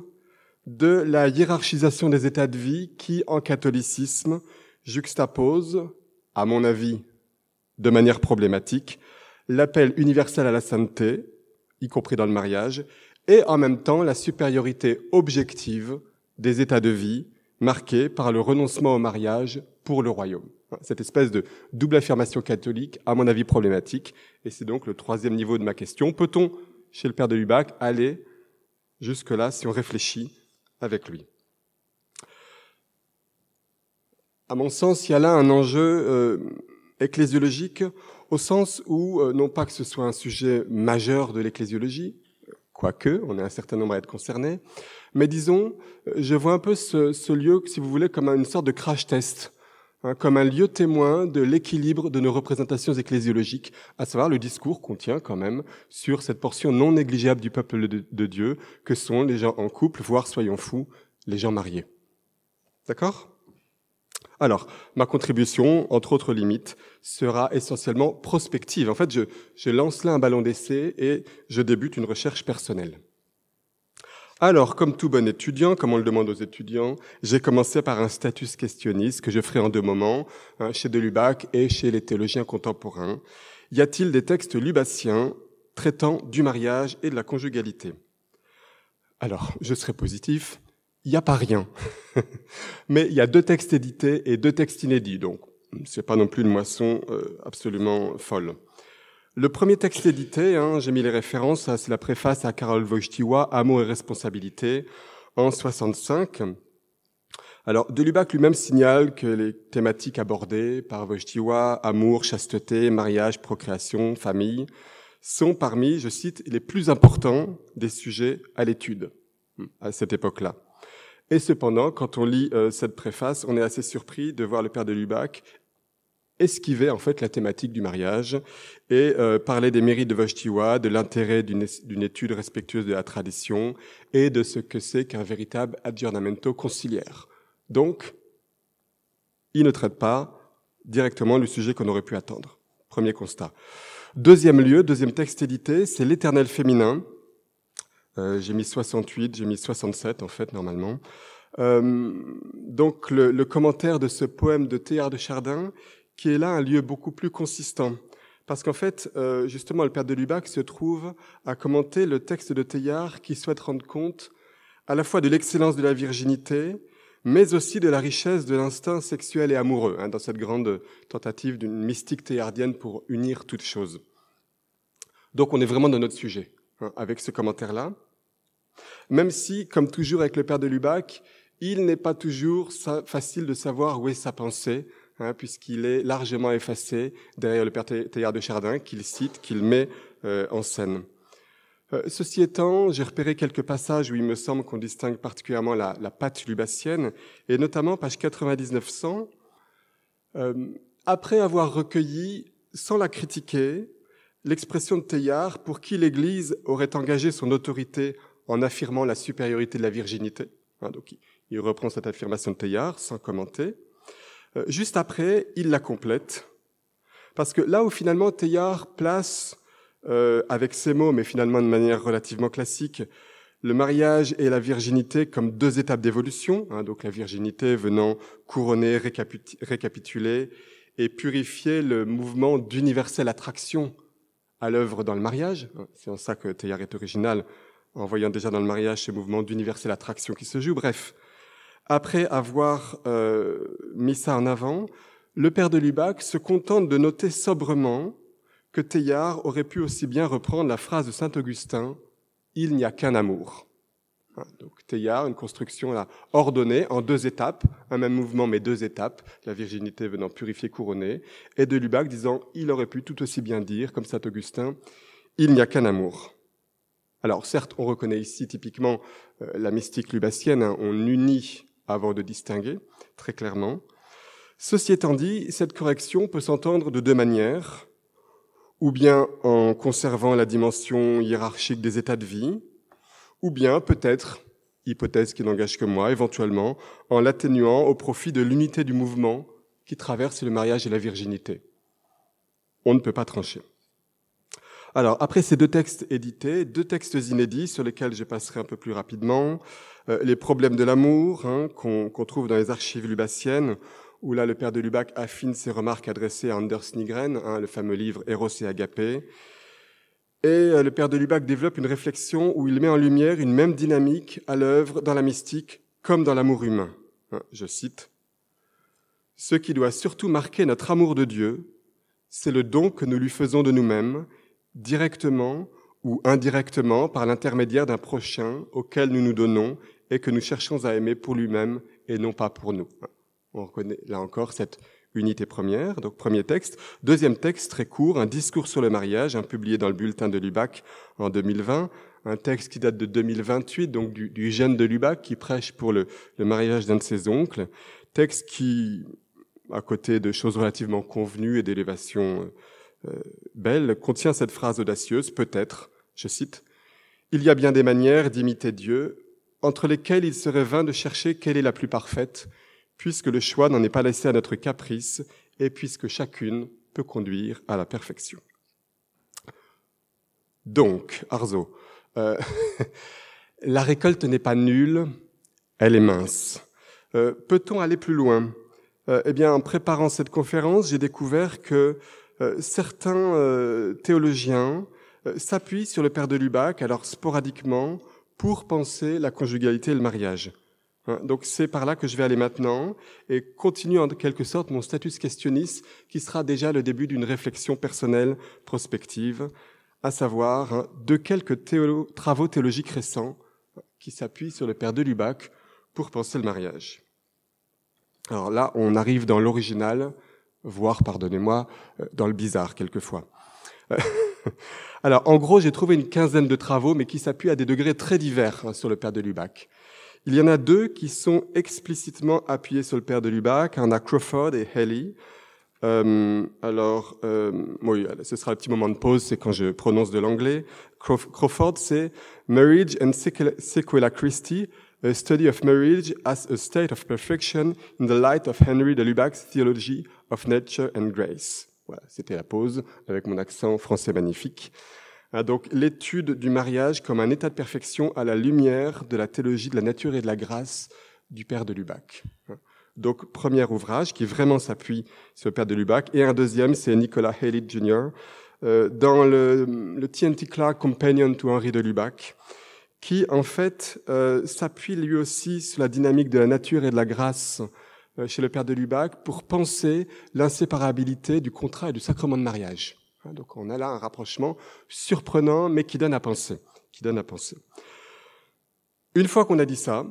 de la hiérarchisation des états de vie qui, en catholicisme, juxtapose, à mon avis, de manière problématique, l'appel universel à la sainteté, y compris dans le mariage, et en même temps la supériorité objective des états de vie marqués par le renoncement au mariage pour le royaume. Cette espèce de double affirmation catholique, à mon avis problématique, et c'est donc le troisième niveau de ma question. Peut-on, chez le père de Lubac, aller jusque-là si on réfléchit avec lui? À mon sens, il y a là un enjeu euh, ecclésiologique au sens où, euh, non pas que ce soit un sujet majeur de l'ecclésiologie, quoique, on est un certain nombre à être concernés, mais disons, je vois un peu ce lieu, si vous voulez, comme une sorte de crash test Hein, comme un lieu témoin de l'équilibre de nos représentations ecclésiologiques, à savoir le discours qu'on tient quand même sur cette portion non négligeable du peuple de, Dieu que sont les gens en couple, voire soyons fous, les gens mariés. D'accord? Alors, ma contribution, entre autres limites, sera essentiellement prospective. En fait, je, je lance là un ballon d'essai et je débute une recherche personnelle. Alors, comme tout bon étudiant, comme on le demande aux étudiants, j'ai commencé par un status questionniste que je ferai en deux moments, hein, chez Delubac et chez les théologiens contemporains. Y a-t-il des textes lubaciens traitant du mariage et de la conjugalité? Alors, je serai positif. il n'y a pas rien. [laughs] Mais il y a deux textes édités et deux textes inédits, donc c'est pas non plus une moisson euh, absolument folle. Le premier texte édité, hein, j'ai mis les références, c'est la préface à Karol Wojtyła, Amour et responsabilité, en 65. Alors, de Lubac lui-même signale que les thématiques abordées par Wojtyła, amour, chasteté, mariage, procréation, famille, sont parmi, je cite, les plus importants des sujets à l'étude hmm, à cette époque-là. Et cependant, quand on lit euh, cette préface, on est assez surpris de voir le père de Lubac esquiver en fait la thématique du mariage et euh, parler des mérites de Wojtyła, de l'intérêt d'une étude respectueuse de la tradition et de ce que c'est qu'un véritable aggiornamento conciliaire. Donc, il ne traite pas directement le sujet qu'on aurait pu attendre. Premier constat. Deuxième lieu, deuxième texte édité, c'est L'Éternel féminin. Euh, j'ai mis 68, j'ai mis 67 en fait normalement. Euh, donc le, le, commentaire de ce poème de Théard de Chardin, qui est là un lieu beaucoup plus consistant. Parce qu'en fait, euh, justement, le père de Lubac se trouve à commenter le texte de Théard qui souhaite rendre compte à la fois de l'excellence de la virginité, mais aussi de la richesse de l'instinct sexuel et amoureux, hein, dans cette grande tentative d'une mystique théardienne pour unir toutes choses. Donc on est vraiment dans notre sujet, hein, avec ce commentaire-là. Même si, comme toujours avec le père de Lubac, il n'est pas toujours facile de savoir où est sa pensée, hein, puisqu'il est largement effacé derrière le père Théard de Chardin, qu'il cite, qu'il met euh, en scène. Euh, ceci étant, j'ai repéré quelques passages où il me semble qu'on distingue particulièrement la, la patte lubassienne, et notamment page 9900, euh, après avoir recueilli, sans la critiquer, l'expression de Teilhard pour qui l'Église aurait engagé son autorité en affirmant la supériorité de la virginité. Hein, donc, il reprend cette affirmation de Teilhard sans commenter. Euh, juste après, il la complète. Parce que là où finalement Teilhard place, euh, avec ces mots, mais finalement de manière relativement classique, le mariage et la virginité comme deux étapes d'évolution, hein, donc la virginité venant couronner, récapituler et purifier le mouvement d'universelle attraction à l'œuvre dans le mariage. C'est en ça que Teilhard est original, en voyant déjà dans le mariage ce mouvement d'universelle attraction qui se joue. Bref, après avoir euh, mis ça en avant, le père de Lubac se contente de noter sobrement que Teilhard aurait pu aussi bien reprendre la phrase de saint Augustin Il n'y a qu'un amour. Hein, donc Teilhard, une construction là, ordonnée en deux étapes, un même mouvement mais deux étapes, la virginité venant purifier, couronner, et de Lubac disant il aurait pu tout aussi bien dire, comme saint Augustin, il n'y a qu'un amour. Alors certes, on reconnaît ici typiquement euh, la mystique lubassienne, hein, on unit avant de distinguer très clairement. Ceci étant dit, cette correction peut s'entendre de deux manières, ou bien en conservant la dimension hiérarchique des états de vie, ou bien peut-être, hypothèse qui n'engage que moi, éventuellement, en l'atténuant au profit de l'unité du mouvement qui traverse le mariage et la virginité. On ne peut pas trancher. Alors, après ces deux textes édités, deux textes inédits sur lesquels je passerai un peu plus rapidement, les problèmes de l'amour hein, qu'on trouve dans les archives lubassiennes, où là le père de Lubac affine ses remarques adressées à Anders Nygren, hein, le fameux livre Eros et Agapé. Et euh, le père de Lubac développe une réflexion où il met en lumière une même dynamique à l'œuvre dans la mystique comme dans l'amour humain. Hein, je cite Ce qui doit surtout marquer notre amour de Dieu, c'est le don que nous lui faisons de nous-mêmes directement ou indirectement par l'intermédiaire d'un prochain auquel nous nous donnons et que nous cherchons à aimer pour lui-même et non pas pour nous. On reconnaît là encore cette unité première, donc premier texte. Deuxième texte très court, un discours sur le mariage, un publié dans le bulletin de Lubac en 2020, un texte qui date de 2028, donc du, du jeune de Lubac qui prêche pour le, le mariage d'un de ses oncles, texte qui, à côté de choses relativement convenues et d'élévation euh, belle contient cette phrase audacieuse, peut-être, je cite, Il y a bien des manières d'imiter Dieu, entre lesquelles il serait vain de chercher quelle est la plus parfaite, puisque le choix n'en est pas laissé à notre caprice, et puisque chacune peut conduire à la perfection. Donc, Arzo, euh, [laughs] la récolte n'est pas nulle, elle est mince. Euh, peut-on aller plus loin? Eh bien, en préparant cette conférence, j'ai découvert que euh, certains euh, théologiens euh, s'appuient sur le père de Lubac, alors sporadiquement, pour penser la conjugalité et le mariage. Hein, donc c'est par là que je vais aller maintenant et continue en quelque sorte mon status questionnis qui sera déjà le début d'une réflexion personnelle prospective, à savoir hein, de quelques travaux théologiques récents qui s'appuient sur le père de Lubac pour penser le mariage. Alors là, on arrive dans l'original, voire, pardonnez-moi, euh, dans le bizarre quelquefois. [laughs] [laughs] Alors, en gros, j'ai trouvé une quinzaine de travaux, mais qui s'appuient à des degrés très divers hein, sur le père de Lubac. Il y en a deux qui sont explicitement appuyés sur le père de Lubac. On a Crawford et Haley. Euh, alors, euh, oui, ce sera le petit moment de pause, c'est quand je prononce de l'anglais. Crawford, c'est Marriage and Sequela Christi, a study of marriage as a state of perfection in the light of Henry de Lubac's theology of nature and grace. Voilà, c'était la pause avec mon accent français magnifique. Ah, donc l'étude du mariage comme un état de perfection à la lumière de la théologie de la nature et de la grâce du père de Lubac. Donc premier ouvrage qui vraiment s'appuie sur le père de Lubac et un deuxième c'est Nicolas Haley Jr. Euh, dans le, TNT Clark Companion to Henri de Lubac qui en fait euh, s'appuie lui aussi sur la dynamique de la nature et de la grâce chez le père de Lubac pour penser l'inséparabilité du contrat et du sacrement de mariage. Hein, donc on a là un rapprochement surprenant, mais qui donne à penser. Qui donne à penser. Une fois qu'on a dit ça,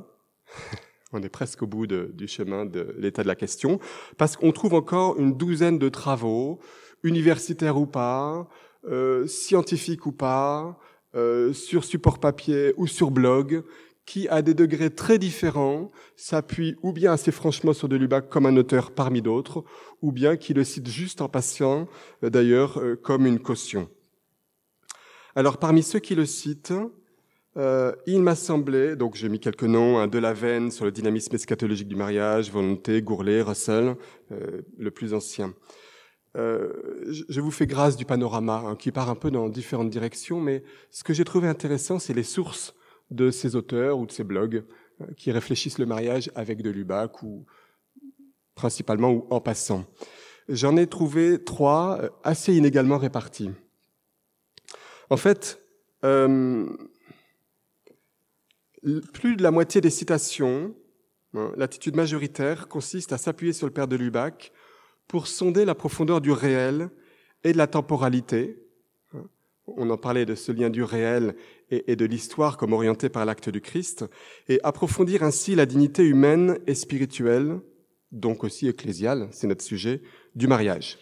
[laughs] on est presque au bout du chemin de l'état de la question, parce qu'on trouve encore une douzaine de travaux, universitaires ou pas, euh, scientifiques ou pas, euh, sur support papier ou sur blog, qui, à des degrés très différents, s'appuie ou bien assez franchement sur de Lubac comme un auteur parmi d'autres, ou bien qui le cite juste en passant, euh, d'ailleurs, euh, comme une caution. Alors, parmi ceux qui le citent, euh, il m'a semblé, donc j'ai mis quelques noms, hein, de la veine sur le dynamisme eschatologique du mariage, Volonté, Gourlet, Russell, le plus ancien. je vous fais grâce du panorama hein, qui part un peu dans différentes directions, mais ce que j'ai trouvé intéressant, c'est les sources de ces auteurs ou de ces blogs euh, qui réfléchissent le mariage avec de Lubac ou principalement ou en passant. J'en ai trouvé trois euh, assez inégalement répartis. En fait, euh, plus de la moitié des citations, hein, l'attitude majoritaire consiste à s'appuyer sur le père de Lubac pour sonder la profondeur du réel et de la temporalité, on en parlait de ce lien du réel et, de l'histoire comme orienté par l'acte du Christ, et approfondir ainsi la dignité humaine et spirituelle, donc aussi ecclésiale, c'est notre sujet, du mariage.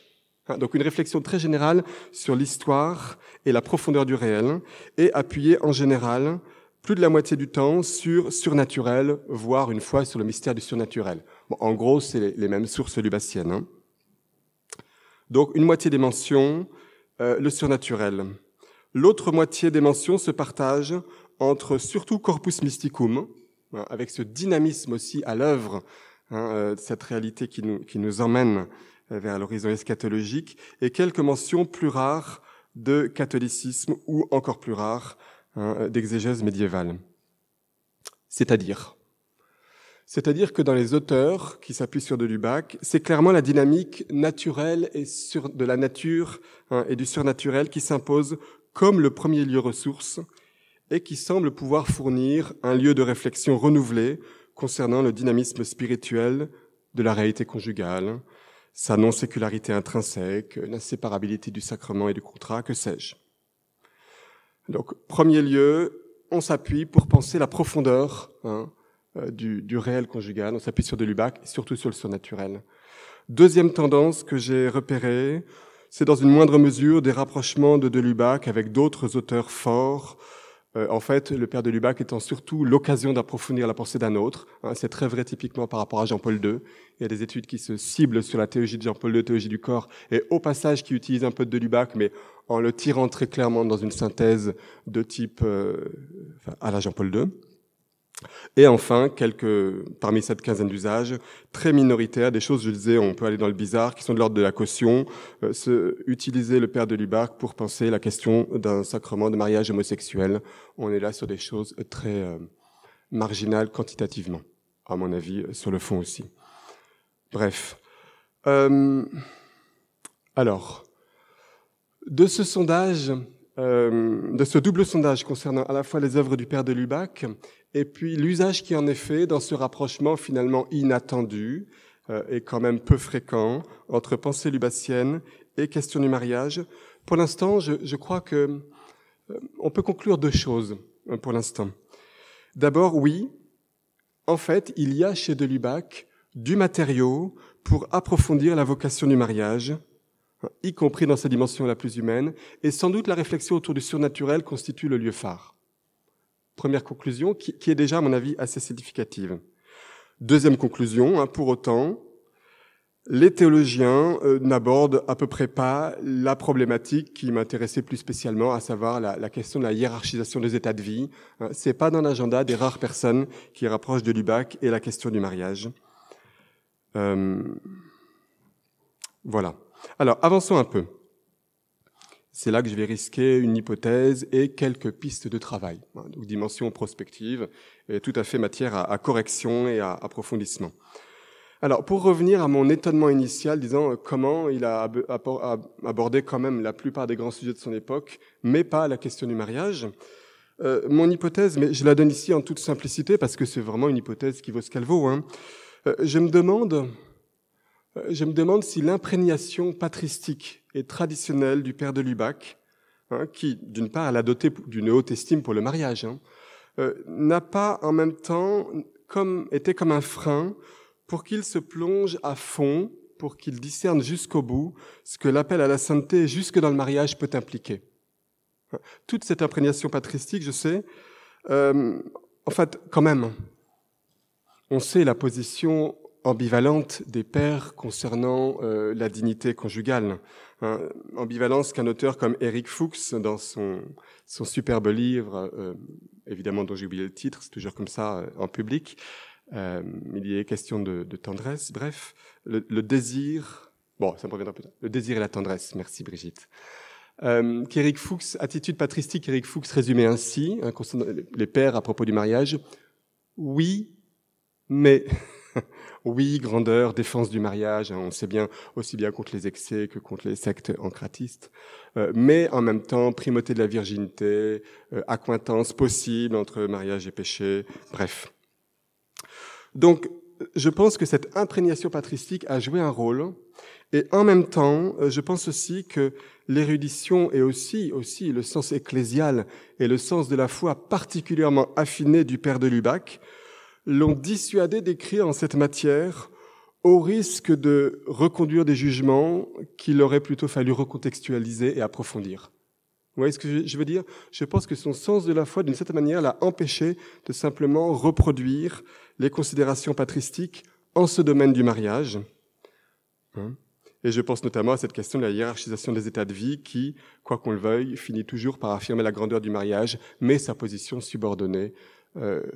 Hein, donc une réflexion très générale sur l'histoire et la profondeur du réel, et appuyée en général plus de la moitié du temps sur surnaturel, voire une fois sur le mystère du surnaturel. en gros, c'est les, mêmes sources lubassiennes. Hein. Donc une moitié des mentions, euh, le surnaturel. L'autre moitié des mentions se partage entre surtout Corpus Mysticum, hein, avec ce dynamisme aussi à l'œuvre, hein, euh, cette réalité qui nous, emmène euh, vers l'horizon eschatologique, et quelques mentions plus rares de catholicisme ou encore plus rares hein, d'exégèse médiévale. C'est-à-dire, c'est-à-dire que dans les auteurs qui s'appuient sur de Lubac, c'est clairement la dynamique naturelle et sur, de la nature et du surnaturel qui s'impose comme le premier lieu ressource et qui semble pouvoir fournir un lieu de réflexion renouvelé concernant le dynamisme spirituel de la réalité conjugale, sa non-sécularité intrinsèque, l'inséparabilité du sacrement et du contrat, que sais-je. Donc, premier lieu, on s'appuie pour penser la profondeur hein, euh, du, du, réel conjugal, on s'appuie sur de Lubac et surtout sur le surnaturel. Deuxième tendance que j'ai repérée, c'est dans une moindre mesure des rapprochements de Delubac avec d'autres auteurs forts. Euh, en fait, le père de Lubac étant surtout l'occasion d'approfondir la pensée d'un autre. Hein, c'est très vrai typiquement par rapport à Jean-Paul II. Il y a des études qui se ciblent sur la théologie de Jean-Paul II, théologie du corps, et au passage qui utilisent un peu de Lubac, mais en le tirant très clairement dans une synthèse de type euh, à la Jean-Paul II. Et enfin, quelques, parmi cette quinzaine d'usages, très minoritaires, des choses, je disais, on peut aller dans le bizarre, qui sont de l'ordre de la caution, euh, utiliser le père de Lubac pour penser la question d'un sacrement de mariage homosexuel. On est là sur des choses très euh, marginales quantitativement, à mon avis, sur le fond aussi. Bref. Euh, alors, de ce sondage, euh, de ce double sondage concernant à la fois les œuvres du père de Lubac et puis l'usage qui en est fait dans ce rapprochement finalement inattendu euh, et quand même peu fréquent entre pensée lubacienne et question du mariage. Pour l'instant, je, je, crois que euh, on peut conclure deux choses hein, pour l'instant. D'abord, oui, en fait, il y a chez de Lubac du matériau pour approfondir la vocation du mariage, y compris dans sa dimension la plus humaine, et sans doute la réflexion autour du surnaturel constitue le lieu phare. Première conclusion, qui, est déjà, à mon avis, assez significative. Deuxième conclusion, hein, pour autant, les théologiens euh, n'abordent à peu près pas la problématique qui m'intéressait plus spécialement, à savoir la, question de la hiérarchisation des états de vie. Hein, c'est pas dans l'agenda des rares personnes qui rapprochent de Lubac et la question du mariage. Euh, voilà. Alors, avançons un peu. C'est là que je vais risquer une hypothèse et quelques pistes de travail. Donc, dimension prospective et tout à fait matière à, correction et à approfondissement. Alors, pour revenir à mon étonnement initial, disant euh, comment il a abordé quand même la plupart des grands sujets de son époque, mais pas la question du mariage, euh, mon hypothèse, mais je la donne ici en toute simplicité parce que c'est vraiment une hypothèse qui vaut ce qu'elle vaut. Hein. Euh, je me demande je me demande si l'imprégnation patristique et traditionnelle du père de Lubac, hein, qui d'une part la doté d'une haute estime pour le mariage, hein, euh, n'a pas en même temps comme, été comme un frein pour qu'il se plonge à fond, pour qu'il discerne jusqu'au bout ce que l'appel à la sainteté jusque dans le mariage peut impliquer. Hein, toute cette imprégnation patristique, je sais, euh, en fait, quand même, on sait la position ambivalente des pères concernant euh, la dignité conjugale. Hein, ambivalence qu'un auteur comme Eric Fuchs, dans son, son superbe livre, euh, évidemment dont j'ai oublié le titre, c'est toujours comme ça euh, en public, il y est question de, de tendresse, bref, le, le, désir, bon, ça me reviendra plus tard, le désir et la tendresse, merci Brigitte. Euh, qu'Eric Fuchs, attitude patristique, Eric Fuchs résumait ainsi, hein, concernant les pères à propos du mariage, oui, mais oui, grandeur, défense du mariage, hein, on sait bien aussi bien contre les excès que contre les sectes ancratistes, euh, mais en même temps primauté de la virginité, euh, accointance possible entre mariage et péché, bref. Donc, je pense que cette imprégnation patristique a joué un rôle, et en même temps, euh, je pense aussi que l'érudition et aussi, aussi le sens ecclésial et le sens de la foi particulièrement affiné du père de Lubac l'ont dissuadé d'écrire en cette matière au risque de reconduire des jugements qu'il aurait plutôt fallu recontextualiser et approfondir. Vous voyez ce que je veux dire? Je pense que son sens de la foi, d'une certaine manière, l'a empêché de simplement reproduire les considérations patristiques en ce domaine du mariage. Hein? Et je pense notamment à cette question de la hiérarchisation des états de vie qui, quoi qu'on le veuille, finit toujours par affirmer la grandeur du mariage, mais sa position subordonnée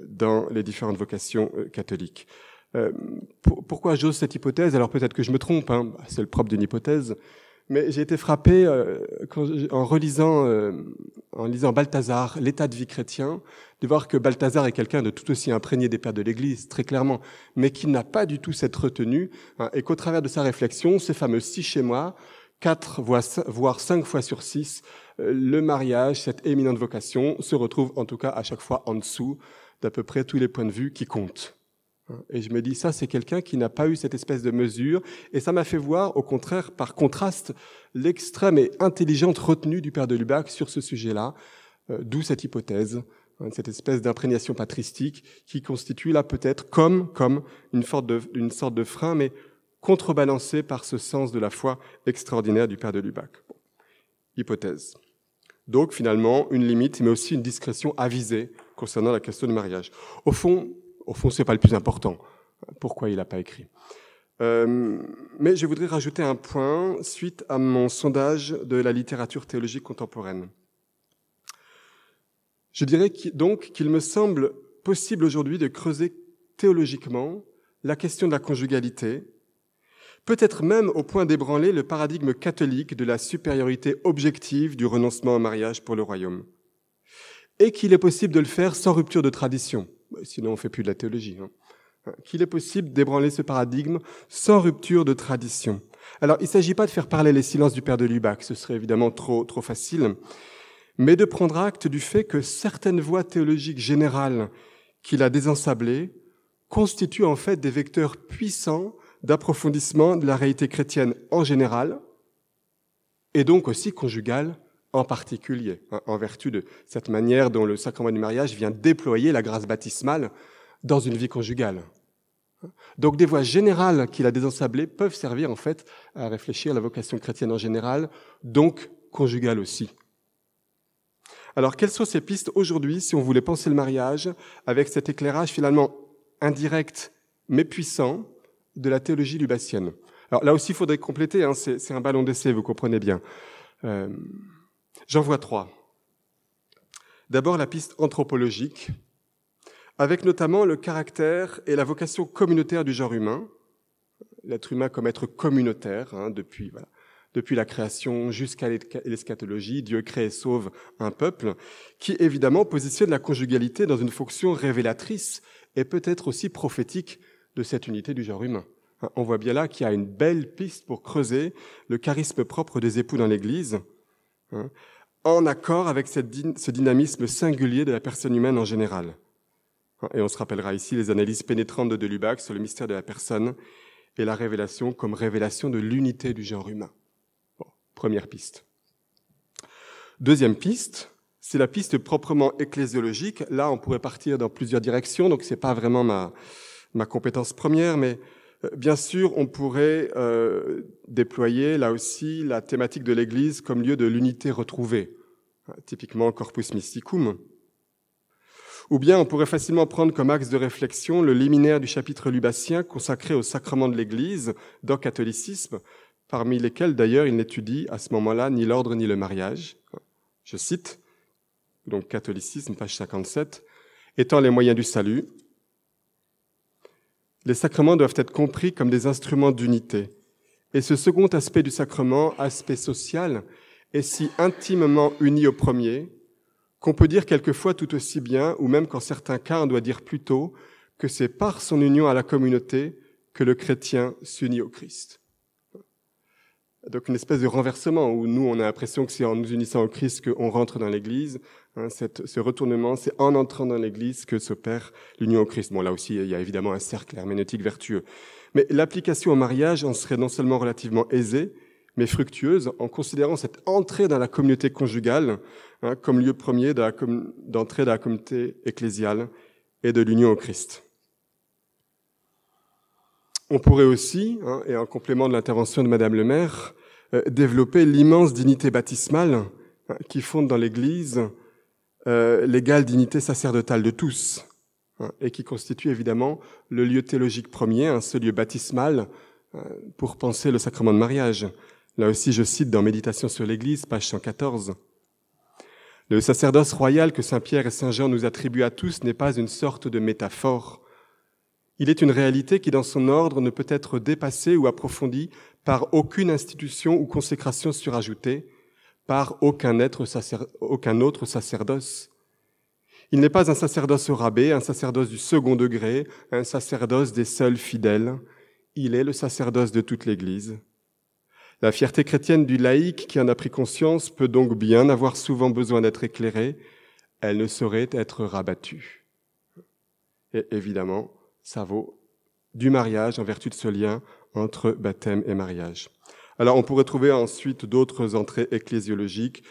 dans les différentes vocations euh, catholiques. Euh, pourquoi j'ose cette hypothèse? Alors peut-être que je me trompe, hein, c'est le propre d'une hypothèse, mais j'ai été frappé en relisant, en lisant Balthazar, l'état de vie chrétien, de voir que Balthazar est quelqu'un de tout aussi imprégné des pères de l'Église, très clairement, mais qui n'a pas du tout cette retenue, hein, et qu'au travers de sa réflexion, ces fameux six schémas, quatre voire cinq fois sur six, euh, le mariage, cette éminente vocation, se retrouve en tout cas à chaque fois en dessous d'à peu près tous les points de vue qui comptent. Et je me dis, ça, c'est quelqu'un qui n'a pas eu cette espèce de mesure. Et ça m'a fait voir, au contraire, par contraste, l'extrême et intelligente retenue du père de Lubac sur ce sujet-là, euh, d'où cette hypothèse, hein, cette espèce d'imprégnation patristique qui constitue là peut-être comme, comme une, sorte de, une sorte de frein, mais contrebalancé par ce sens de la foi extraordinaire du père de Lubac. Hypothèse. Donc finalement, une limite, mais aussi une discrétion avisée concernant la question du mariage. Au fond, au fond, c'est pas le plus important. Pourquoi il n'a pas écrit euh, Mais je voudrais rajouter un point suite à mon sondage de la littérature théologique contemporaine. Je dirais donc qu'il me semble possible aujourd'hui de creuser théologiquement la question de la conjugalité peut-être même au point d'ébranler le paradigme catholique de la supériorité objective du renoncement au mariage pour le royaume. Et qu'il est possible de le faire sans rupture de tradition. Sinon, on fait plus de la théologie. Hein. Qu'il est possible d'ébranler ce paradigme sans rupture de tradition. Alors, il ne s'agit pas de faire parler les silences du père de Lubac, ce serait évidemment trop, trop facile. mais de prendre acte du fait que certaines voies théologiques générales qu'il a désensablées constituent en fait des vecteurs puissants d'approfondissement de la réalité chrétienne en général, et donc aussi conjugale en particulier, hein, en vertu de cette manière dont le sacrement du mariage vient déployer la grâce baptismale dans une vie conjugale. Donc des voies générales qu'il a désensablées peuvent servir en fait à réfléchir à la vocation chrétienne en général, donc conjugale aussi. Alors quelles sont ces pistes aujourd'hui si on voulait penser le mariage avec cet éclairage finalement indirect mais puissant de la théologie lubassienne Alors là aussi il faudrait compléter, hein, c'est un ballon d'essai, vous comprenez bien. Euh, J'en vois trois. D'abord la piste anthropologique, avec notamment le caractère et la vocation communautaire du genre humain, l'être humain comme être communautaire, hein, depuis, voilà, depuis la création jusqu'à l'eschatologie, Dieu crée et sauve un peuple, qui évidemment positionne la conjugalité dans une fonction révélatrice et peut-être aussi prophétique de cette unité du genre humain. Hein, on voit bien là qu'il y a une belle piste pour creuser le charisme propre des époux dans l'Église, hein, en accord avec ce dynamisme singulier de la personne humaine en général. Et on se rappellera ici les analyses pénétrantes de Delubac sur le mystère de la personne et la révélation comme révélation de l'unité du genre humain. première piste. Deuxième piste, c'est la piste proprement ecclésiologique. Là, on pourrait partir dans plusieurs directions, donc c'est pas vraiment ma, ma compétence première, mais euh, bien sûr, on pourrait euh, déployer là aussi la thématique de l'Église comme lieu de l'unité retrouvée, typiquement Corpus Mysticum. Ou bien on pourrait facilement prendre comme axe de réflexion le liminaire du chapitre lubassien consacré au sacrement de l'Église dans catholicisme, parmi lesquels d'ailleurs il n'étudie à ce moment-là ni l'ordre ni le mariage. Je cite, donc catholicisme, page 57, étant les moyens du salut, les sacrements doivent être compris comme des instruments d'unité. Et ce second aspect du sacrement, aspect social, est si intimement uni au premier qu'on peut dire quelquefois tout aussi bien, ou même qu'en certains cas on doit dire plutôt, que c'est par son union à la communauté que le chrétien s'unit au Christ. Donc une espèce de renversement où nous on a l'impression que c'est en nous unissant au Christ qu'on rentre dans l'Église. Hein, ce retournement, c'est en entrant dans l'Église que s'opère l'union au Christ. Bon là aussi il y a évidemment un cercle herméneutique vertueux. Mais l'application au mariage en serait non seulement relativement aisée, mais fructueuse en considérant cette entrée dans la communauté conjugale hein, comme lieu premier d'entrée dans la communauté ecclésiale et de l'union au Christ. On pourrait aussi, hein, et en complément de l'intervention de Madame le maire, euh, développer l'immense dignité baptismale qui fonde dans l'Église euh, l'égale dignité sacerdotale de tous, et qui constitue évidemment le lieu théologique premier, ce lieu baptismal, euh, pour penser le sacrement de mariage. Là aussi, je cite dans Méditation sur l'Église, page 114. Le sacerdoce royal que Saint Pierre et Saint Jean nous attribuent à tous n'est pas une sorte de métaphore. Il est une réalité qui, dans son ordre, ne peut être dépassée ou approfondie par aucune institution ou consécration surajoutée, par aucun, autre sacerdoce. Il n'est pas un sacerdoce au rabais, un sacerdoce du second degré, un sacerdoce des seuls fidèles. Il est le sacerdoce de toute l'Église. La fierté chrétienne du laïc qui en a pris conscience peut donc bien avoir souvent besoin d'être éclairée, elle ne saurait être rabattue. Et évidemment, ça vaut du mariage en vertu de ce lien entre baptême et mariage. Alors on pourrait trouver ensuite d'autres entrées ecclésiologiques,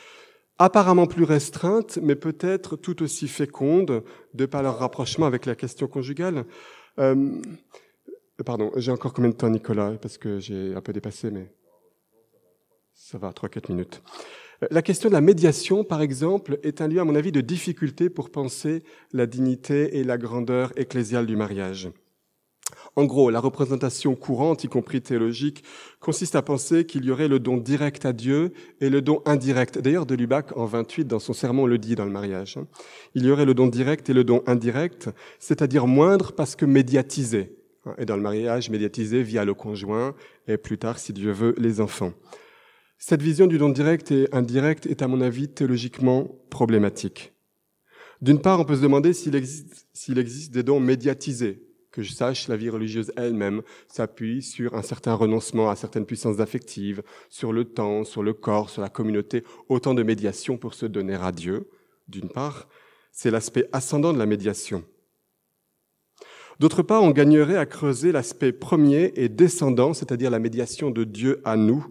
apparemment plus restreintes, mais peut-être tout aussi fécondes de par leur rapprochement avec la question conjugale. Euh, pardon, j'ai encore combien de temps, Nicolas? Parce que j'ai un peu dépassé, mais ça va, 3-4 minutes. Euh, la question de la médiation, par exemple, est un lieu, à mon avis, de difficulté pour penser la dignité et la grandeur ecclésiale du mariage. En gros, la représentation courante, y compris théologique, consiste à penser qu'il y aurait le don direct à Dieu et le don indirect. D'ailleurs, de Lubac, en 28, dans son sermon, le dit dans le mariage. Hein. Il y aurait le don direct et le don indirect, c'est-à-dire moindre parce que médiatisé. Hein, et dans le mariage, médiatisé via le conjoint et plus tard, si Dieu veut, les enfants. Cette vision du don direct et indirect est, à mon avis, théologiquement problématique. D'une part, on peut se demander s'il existe, s'il existe des dons médiatisés, que je sache, la vie religieuse elle-même s'appuie sur un certain renoncement à certaines puissances affectives, sur le temps, sur le corps, sur la communauté, autant de médiation pour se donner à Dieu, d'une part. C'est l'aspect ascendant de la médiation. D'autre part, on gagnerait à creuser l'aspect premier et descendant, c'est-à-dire la médiation de Dieu à nous,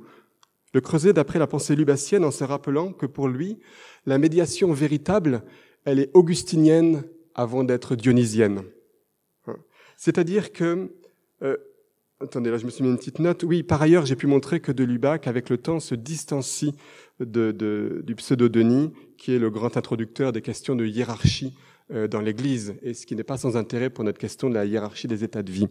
le creuser d'après la pensée lubassienne en se rappelant que pour lui, la médiation véritable, elle est augustinienne avant d'être dionysienne. C'est-à-dire que, euh, attendez, là je me suis mis une petite note. Oui, par ailleurs, j'ai pu montrer que de Lubac, avec le temps, se distancie du pseudo-Denis, qui est le grand introducteur des questions de hiérarchie euh, dans l'Église, et ce qui n'est pas sans intérêt pour notre question de la hiérarchie des états de vie.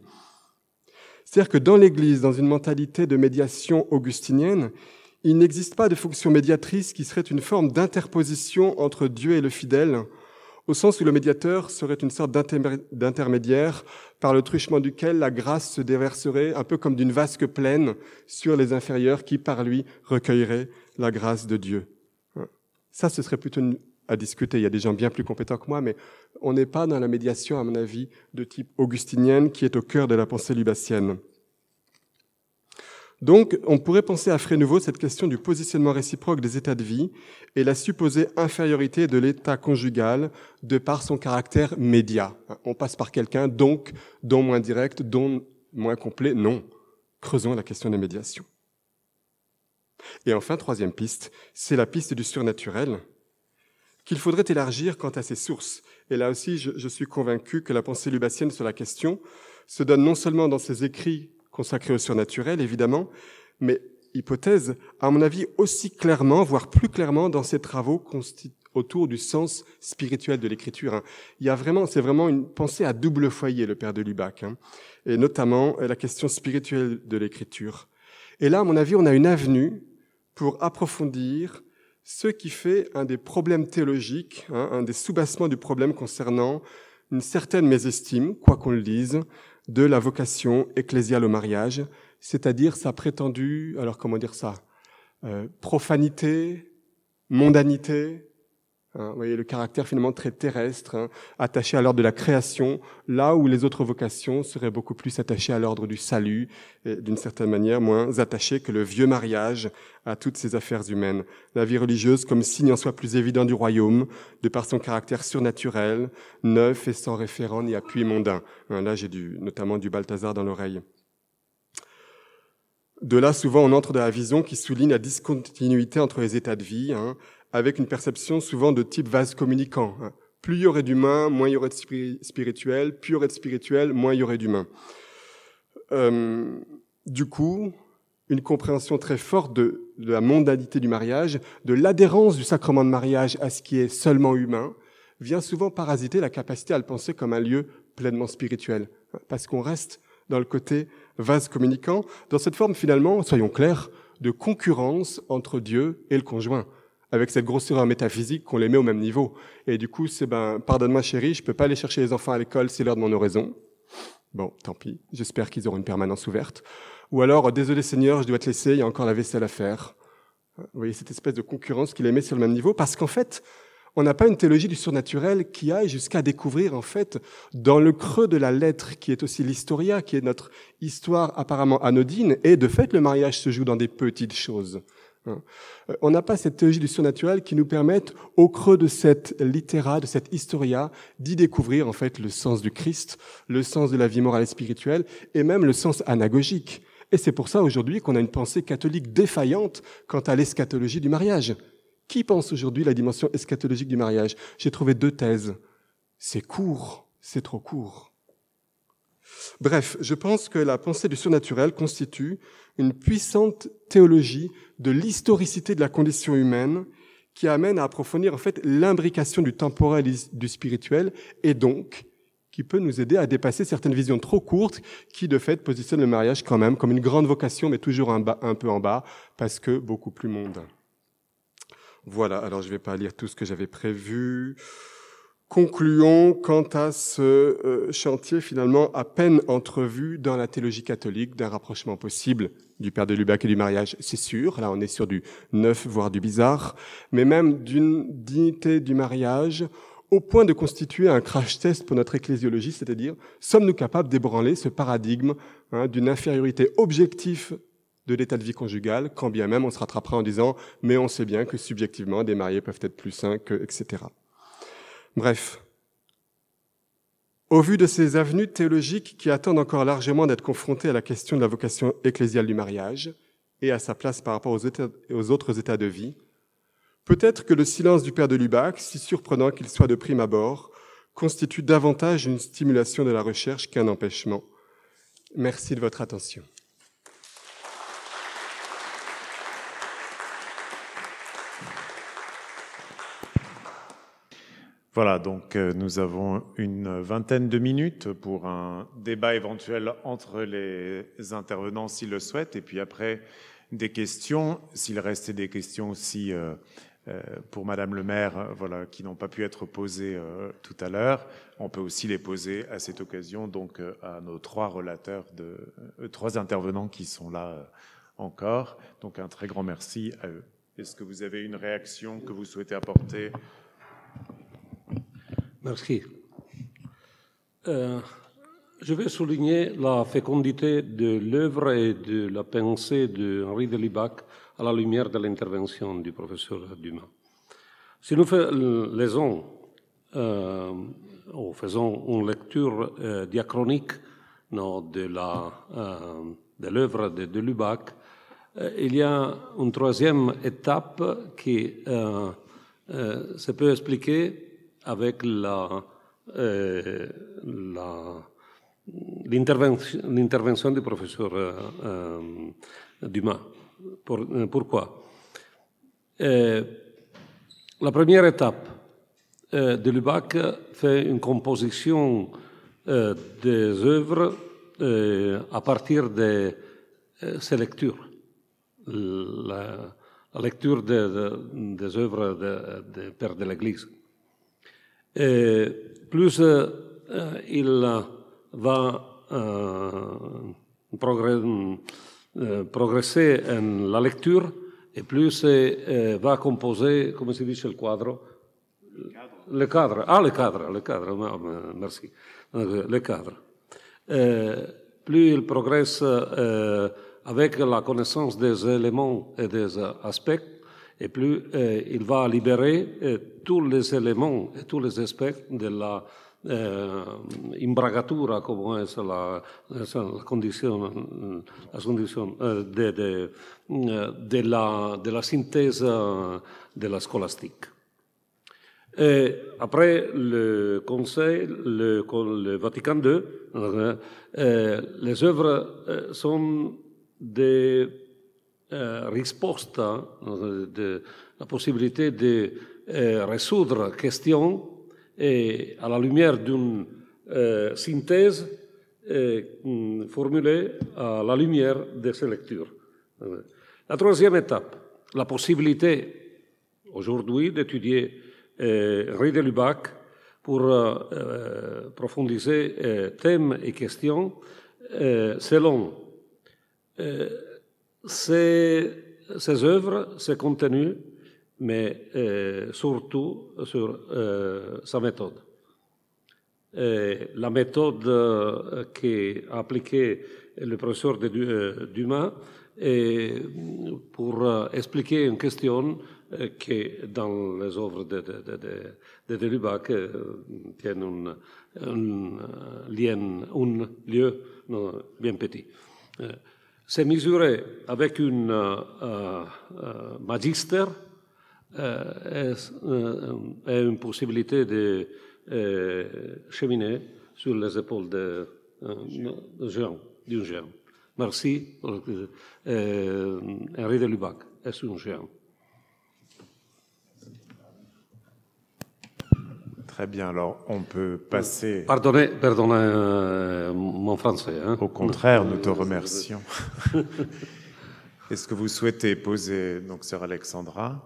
C'est-à-dire que dans l'Église, dans une mentalité de médiation augustinienne, il n'existe pas de fonction médiatrice qui serait une forme d'interposition entre Dieu et le fidèle, au sens où le médiateur serait une sorte d'intermédiaire par le truchement duquel la grâce se déverserait un peu comme d'une vasque pleine sur les inférieurs qui par lui recueilleraient la grâce de Dieu. Ça, ce serait plutôt à discuter. Il y a des gens bien plus compétents que moi, mais on n'est pas dans la médiation, à mon avis, de type augustinienne qui est au cœur de la pensée lubassienne. Donc, on pourrait penser à frais nouveau cette question du positionnement réciproque des états de vie et la supposée infériorité de l'état conjugal de par son caractère média. On passe par quelqu'un, donc, dont moins direct, dont moins complet. Non. Creusons la question des médiations. Et enfin, troisième piste, c'est la piste du surnaturel qu'il faudrait élargir quant à ses sources. Et là aussi, je, je suis convaincu que la pensée lubassienne sur la question se donne non seulement dans ses écrits consacré au surnaturel, évidemment, mais hypothèse, à mon avis, aussi clairement, voire plus clairement, dans ses travaux autour du sens spirituel de l'écriture. Hein. Il y a vraiment, c'est vraiment une pensée à double foyer, le père de Lubac, hein, et notamment euh, la question spirituelle de l'écriture. Et là, à mon avis, on a une avenue pour approfondir ce qui fait un des problèmes théologiques, hein, un des soubassements du problème concernant une certaine mésestime, quoi qu'on le dise, de la vocation ecclésiale au mariage, c'est-à-dire sa prétendue, alors comment dire ça, euh, profanité, mondanité, hein, vous voyez le caractère finalement très terrestre, hein, attaché à l'ordre de la création, là où les autres vocations seraient beaucoup plus attachées à l'ordre du salut, et d'une certaine manière moins attachées que le vieux mariage à toutes ces affaires humaines. La vie religieuse comme signe en soi plus évident du royaume, de par son caractère surnaturel, neuf et sans référent ni appui mondain. Hein, là, j'ai du, notamment du Balthazar dans l'oreille. De là, souvent, on entre dans la vision qui souligne la discontinuité entre les états de vie, hein, avec une perception souvent de type vase communicant. Hein. Plus il y aurait d'humain, moins il y aurait de spirituel. Plus il y aurait de spirituel, moins il y aurait d'humain. Euh, du coup, une compréhension très forte de, la mondanité du mariage, de l'adhérence du sacrement de mariage à ce qui est seulement humain, vient souvent parasiter la capacité à le penser comme un lieu pleinement spirituel. Parce qu'on reste dans le côté vase communicant, dans cette forme finalement, soyons clairs, de concurrence entre Dieu et le conjoint, avec cette grosseur métaphysique qu'on les met au même niveau. Et du coup, c'est ben, pardonne-moi chérie, je peux pas aller chercher les enfants à l'école, c'est l'heure de mon oraison. Bon, tant pis, j'espère qu'ils auront une permanence ouverte. Ou alors, désolé Seigneur, je dois te laisser, il y a encore la vaisselle à faire. Vous voyez cette espèce de concurrence qui les met sur le même niveau, parce qu'en fait, on n'a pas une théologie du surnaturel qui aille jusqu'à découvrir, en fait, dans le creux de la lettre, qui est aussi l'historia, qui est notre histoire apparemment anodine, et de fait, le mariage se joue dans des petites choses. Hein. On n'a pas cette théologie du surnaturel qui nous permette, au creux de cette littéra, de cette historia, d'y découvrir en fait le sens du Christ, le sens de la vie morale et spirituelle, et même le sens anagogique. Et c'est pour ça aujourd'hui qu'on a une pensée catholique défaillante quant à l'eschatologie du mariage. Qui pense aujourd'hui la dimension eschatologique du mariage? J'ai trouvé deux thèses. C'est court, c'est trop court. Bref, je pense que la pensée du surnaturel constitue une puissante théologie de l'historicité de la condition humaine qui amène à approfondir en fait l'imbrication du temporel et du spirituel et donc qui peut nous aider à dépasser certaines visions trop courtes qui, de fait, positionnent le mariage quand même comme une grande vocation, mais toujours un, un peu en bas, parce que beaucoup plus mondain. Voilà, alors je ne vais pas lire tout ce que j'avais prévu. Concluons quant à ce euh, chantier finalement à peine entrevu dans la théologie catholique d'un rapprochement possible du père de Lubac et du mariage, c'est sûr. Là, on est sur du neuf, voire du bizarre, mais même d'une dignité du mariage au point de constituer un crash test pour notre ecclésiologie, c'est-à-dire sommes-nous capables d'ébranler ce paradigme hein, d'une infériorité objective de l'état de vie conjugal, quand bien même on se rattrapera en disant mais on sait bien que subjectivement des mariés peuvent être plus sains que etc. Bref, au vu de ces avenues théologiques qui attendent encore largement d'être confrontées à la question de la vocation ecclésiale du mariage et à sa place par rapport aux, aux autres états de vie, peut-être que le silence du père de Lubac, si surprenant qu'il soit de prime abord, constitue davantage une stimulation de la recherche qu'un empêchement. Merci de votre attention. Voilà, donc euh, nous avons une vingtaine de minutes pour un débat éventuel entre les intervenants s'ils le souhaitent, et puis après des questions, s'il restait des questions aussi euh, euh, pour Madame le maire, voilà, qui n'ont pas pu être posées tout à l'heure, on peut aussi les poser à cette occasion, donc à nos trois relateurs, trois intervenants qui sont là encore. Donc un très grand merci à eux. Est-ce que vous avez une réaction que vous souhaitez apporter Merci. Euh, je vais souligner la fécondité de l'œuvre et de la pensée de Henri de Libac à la lumière de l'intervention du professeur Dumas. Si nous faisons, euh, faisons une lecture euh, diachronique de l'œuvre de, de Lubac, il y a une troisième étape qui se peut expliquer avec euh, l'intervention du professeur euh, euh, Dumas. pourquoi? La première étape de Lubac fait une composition des œuvres à partir de ses lectures. La, lecture des œuvres des de pères de l'Église plus euh, il va euh, euh, progresser en la lecture et plus il va composer, comment se dit le quadre Le cadre. Ah, le cadre, le cadre, merci. Le cadre. plus il progresse avec la connaissance des éléments et des aspects, et plus euh, il va libérer euh, tous les éléments et tous les aspects de la euh, imbragatura, comme est la, la condition, la condition de, de, de, la, de la synthèse de la scolastique. Et après le Conseil, le, le Vatican II, les œuvres sont des euh, risposta, euh, de, la possibilité de euh, résoudre questions et à la lumière d'une synthèse formulée à la lumière de ces lectures. La troisième étape, la possibilité aujourd'hui d'étudier Henri de Lubac pour euh, profondiser thèmes et questions selon ces, ces œuvres, ces contenus, mais euh, surtout sur euh, sa méthode. La méthode euh, qu'a appliquée le professeur Dumas pour expliquer une question qui, dans les œuvres de, de, de, un, lien, un lieu bien petit c'est mesuré avec une euh, euh, magister euh, et, une possibilité de cheminer sur les épaules de, de géant, d'un géant. Merci, Henri de Lubac est un géant. Très bien, alors on peut passer. Pardonnez, pardonnez euh, mon français. Hein. Au contraire, nous te remercions. [laughs] Est-ce que vous souhaitez poser, donc, sœur Alexandra?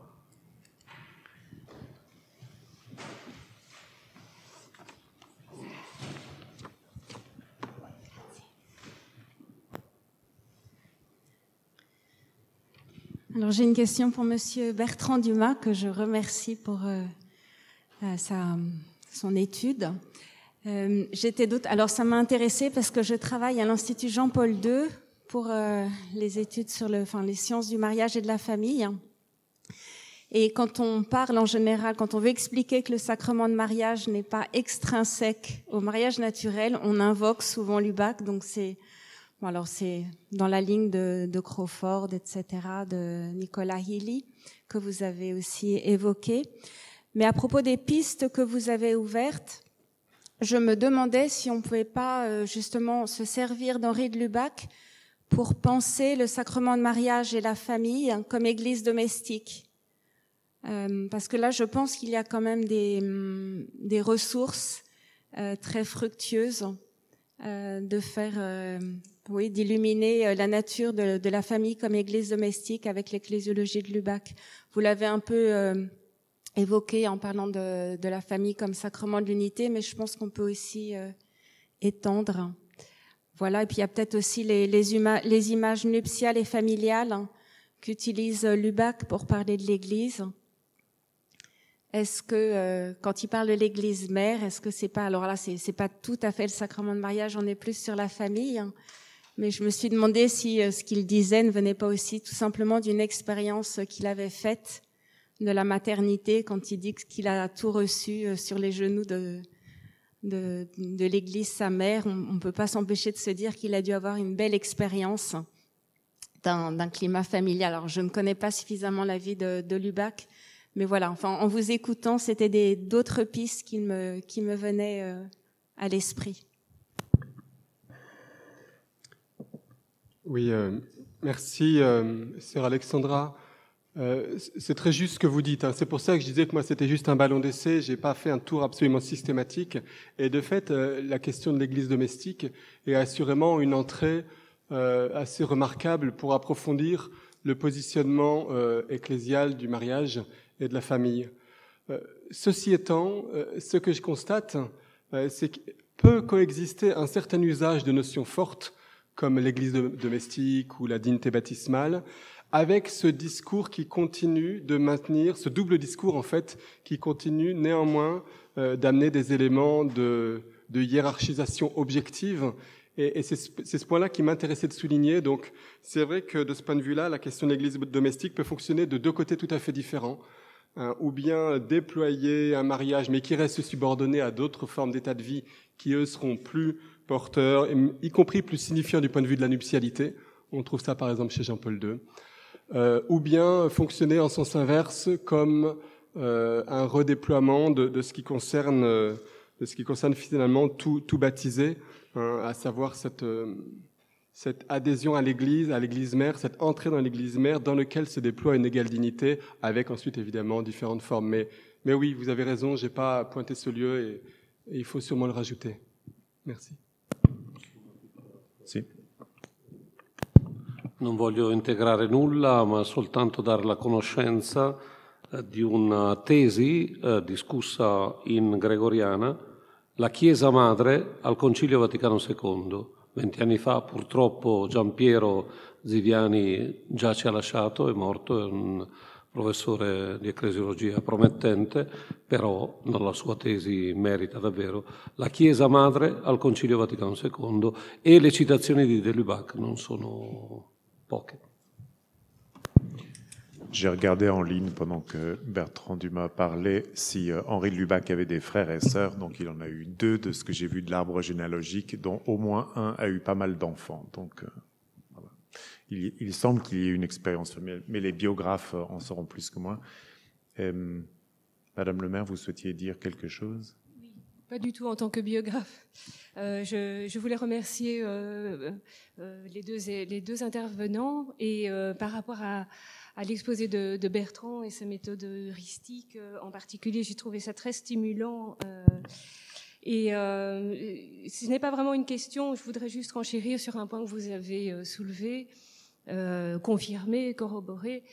Alors j'ai une question pour Monsieur Bertrand Dumas que je remercie pour euh, sa son étude. Euh, j'étais. Alors ça m'a intéressé parce que je travaille à l'Institut Jean-Paul II pour euh, les études sur le, enfin, les sciences du mariage et de la famille. Et quand on parle en général, quand on veut expliquer que le sacrement de mariage n'est pas extrinsèque au mariage naturel, on invoque souvent Lubac. Donc c'est, bon, alors c'est dans la ligne de, de, Crawford, etc., de Nicolas Healy que vous avez aussi évoqué. Mais à propos des pistes que vous avez ouvertes, je me demandais si on pouvait pas euh, justement se servir d'Henri de Lubac pour penser le sacrement de mariage et la famille comme église domestique. Euh, parce que là, je pense qu'il y a quand même des, hum, des ressources euh, très fructueuses euh, de faire, euh, oui, d'illuminer euh, la nature de, de, la famille comme église domestique avec l'ecclésiologie de Lubac. Vous l'avez un peu évoqué en parlant de, de, la famille comme sacrement de l'unité, mais je pense qu'on peut aussi étendre. Voilà, et puis il y a peut-être aussi les, les, les, images nuptiales et familiales hein, qu'utilise Lubac pour parler de l'Église. Est-ce que euh, quand il parle de l'Église mère, est-ce que c'est pas alors là c'est c'est pas tout à fait le sacrement de mariage, on est plus sur la famille. Hein. mais je me suis demandé si euh, ce qu'il disait ne venait pas aussi tout simplement d'une expérience qu'il avait faite de la maternité quand il dit qu'il a tout reçu euh, sur les genoux de de, l'Église sa mère. On, ne peut pas s'empêcher de se dire qu'il a dû avoir une belle expérience d'un climat familial. Alors je ne connais pas suffisamment la vie de, de Lubac mais voilà, enfin, en vous écoutant, c'était d'autres pistes qui me, qui me venaient euh, à l'esprit. Oui, euh, merci, sœur Alexandra. Euh, c'est très juste ce que vous dites. Hein. C'est pour ça que je disais que moi c'était juste un ballon d'essai. J'ai pas fait un tour absolument systématique. Et de fait, euh, la question de l'Église domestique est assurément une entrée euh, assez remarquable pour approfondir le positionnement ecclésial du mariage et de la famille. Ceci étant, ce que je constate, c'est que peut coexister un certain usage de notions fortes, comme l'église domestique ou la dignité baptismale, avec ce discours qui continue de maintenir, ce double discours en fait, qui continue néanmoins d'amener des éléments de, de hiérarchisation objective et, c'est ce point-là qui m'intéressait de souligner. Donc, c'est vrai que de ce point de vue-là, la question de l'Église domestique peut fonctionner de deux côtés tout à fait différents. Hein, ou bien déployer un mariage, mais qui reste subordonné à d'autres formes d'état de vie qui, eux, seront plus porteurs, y compris plus signifiants du point de vue de la nuptialité. On trouve ça, par exemple, chez Jean-Paul II. Euh, ou bien fonctionner en sens inverse comme euh, un redéploiement de, de, ce qui concerne, de ce qui concerne finalement tout, tout baptisé, hein, à savoir cette euh, cette adhésion à l'Église, à l'Église mère, cette entrée dans l'Église mère dans lequel se déploie une égale dignité, avec ensuite évidemment différentes formes. Mais, mais oui, vous avez raison, j'ai pas pointé ce lieu et, et, il faut sûrement le rajouter. Merci. Sì. Non voglio integrare nulla, ma soltanto dare la conoscenza eh, di una tesi eh, discussa in gregoriana, la Chiesa Madre al Concilio Vaticano II Venti anni fa purtroppo Giampiero Ziviani già ci ha lasciato, è morto, è un professore di ecclesiologia promettente, però la sua tesi merita davvero. La Chiesa Madre al Concilio Vaticano II e le citazioni di De Lubac non sono J'ai regardé en ligne pendant que Bertrand Dumas parlait si euh, Henri de Lubac avait des frères et sœurs. Donc il en a eu deux de ce que j'ai vu de l'arbre généalogique, dont au moins un a eu pas mal d'enfants. Donc euh, voilà. il, il, semble qu'il y ait une expérience, mais, mais, les biographes en sauront plus que moi. Euh, Madame le maire, vous souhaitiez dire quelque chose? Oui, Pas du tout en tant que biographe. Euh, je, voulais remercier euh, euh, les, deux, intervenants et par rapport à, l'exposé de, de, Bertrand et sa méthode heuristique en particulier. J'ai trouvé ça très stimulant. Et ce n'est pas vraiment une question, je voudrais juste renchérir sur un point que vous avez soulevé, confirmé, corroboré.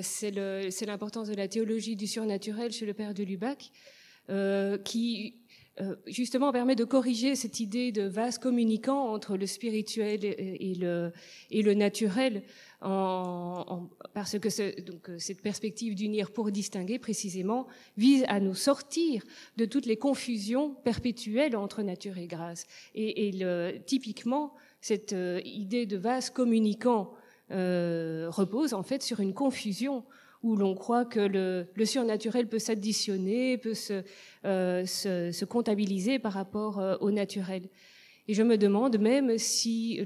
C'est l'importance de la théologie du surnaturel chez le père de Lubac, qui justement permet de corriger cette idée de vase communicant entre le spirituel et, le, naturel, parce que donc, cette perspective d'unir pour distinguer précisément vise à nous sortir de toutes les confusions perpétuelles entre nature et grâce. Et, typiquement, cette euh, idée de vase communicant euh, repose en fait sur une confusion où l'on croit que le, surnaturel peut s'additionner, peut se, euh, se, se, comptabiliser par rapport euh, au naturel. Et je me demande même si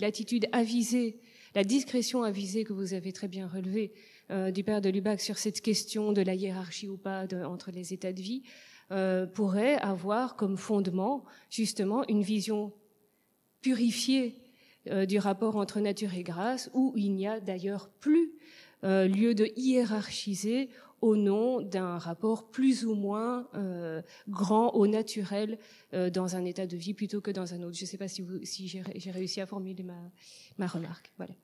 l'attitude avisée, la discrétion avisée que vous avez très bien relevée euh, du père de Lubac sur cette question de la hiérarchie ou pas entre les états de vie pourrait avoir comme fondement justement une vision purifiée du rapport entre nature et grâce, où il n'y a d'ailleurs plus euh, lieu de hiérarchiser au nom d'un rapport plus ou moins euh, grand au naturel euh, dans un état de vie plutôt que dans un autre. Je ne sais pas si, j'ai réussi à formuler ma, ma remarque. Voilà.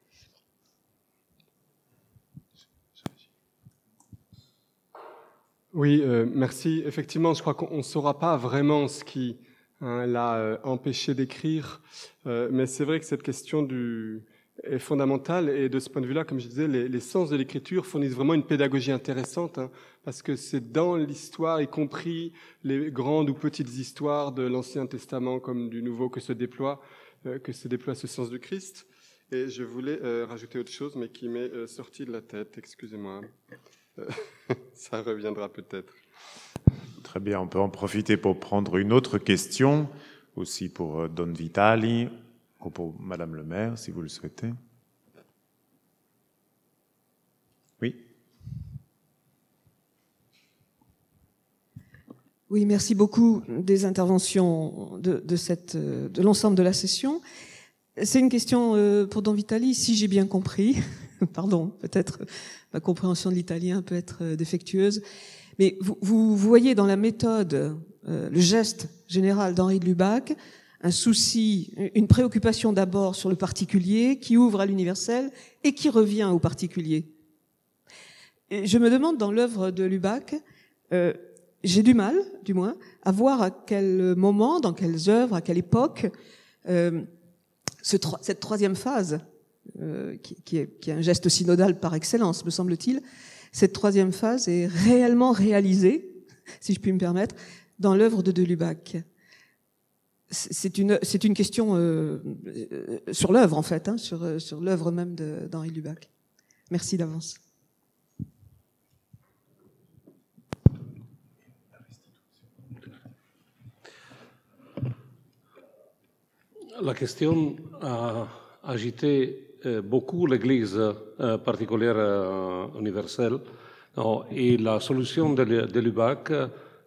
Oui, euh, merci. Effectivement, je crois qu'on ne saura pas vraiment ce qui hein, l'a empêché d'écrire, mais c'est vrai que cette question du, est fondamentale. Et de ce point de vue-là, comme je disais, les, sens de l'écriture fournissent vraiment une pédagogie intéressante, hein, parce que c'est dans l'histoire, y compris les grandes ou petites histoires de l'Ancien Testament comme du Nouveau, que se déploie, euh, que se déploie ce sens du Christ. Et je voulais euh, rajouter autre chose, mais qui m'est euh, sorti de la tête. Excusez-moi. Euh, [laughs] ça reviendra peut-être. Très bien, on peut en profiter pour prendre une autre question, aussi pour Don Vitali, pour Madame le maire, si vous le souhaitez. Oui. Oui, merci beaucoup des interventions de, de, cette, de l'ensemble de la session. C'est une question euh, pour Don Vitali, si j'ai bien compris. [laughs] Pardon, peut-être ma compréhension de l'italien peut être euh, défectueuse. Mais vous, vous, voyez dans la méthode, euh, le geste général d'Henri de Lubac, un souci, une préoccupation d'abord sur le particulier qui ouvre à l'universel et qui revient au particulier. Je me demande dans l'œuvre de Lubac, euh, j'ai du mal, du moins, à voir à quel moment, dans quelles œuvres, à quelle époque, euh, ce, cette troisième phase, euh, qui, qui, est, qui, est, un geste synodal par excellence, me semble-t-il, cette troisième phase est réellement réalisée, si je puis me permettre, dans l'œuvre de De Lubac c'est une, c'est une question euh, sur l'œuvre, en fait, hein, sur, sur l'œuvre même d'Henri Lubac. Merci d'avance. La question a agité euh, beaucoup l'Église euh, particulière euh, universelle non, et la solution de, Lubac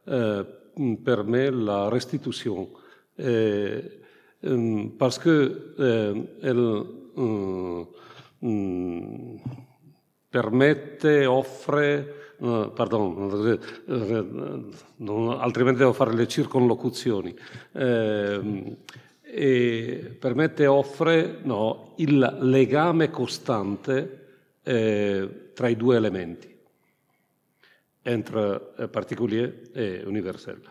euh, permet la restitution parce que eh, elle mm, permette, offre, pardon, non, altrimenti devo fare le circonlocuzioni, eh, e permette, offre no, il legame costante eh, tra i due elementi, entre eh, particulier e universel.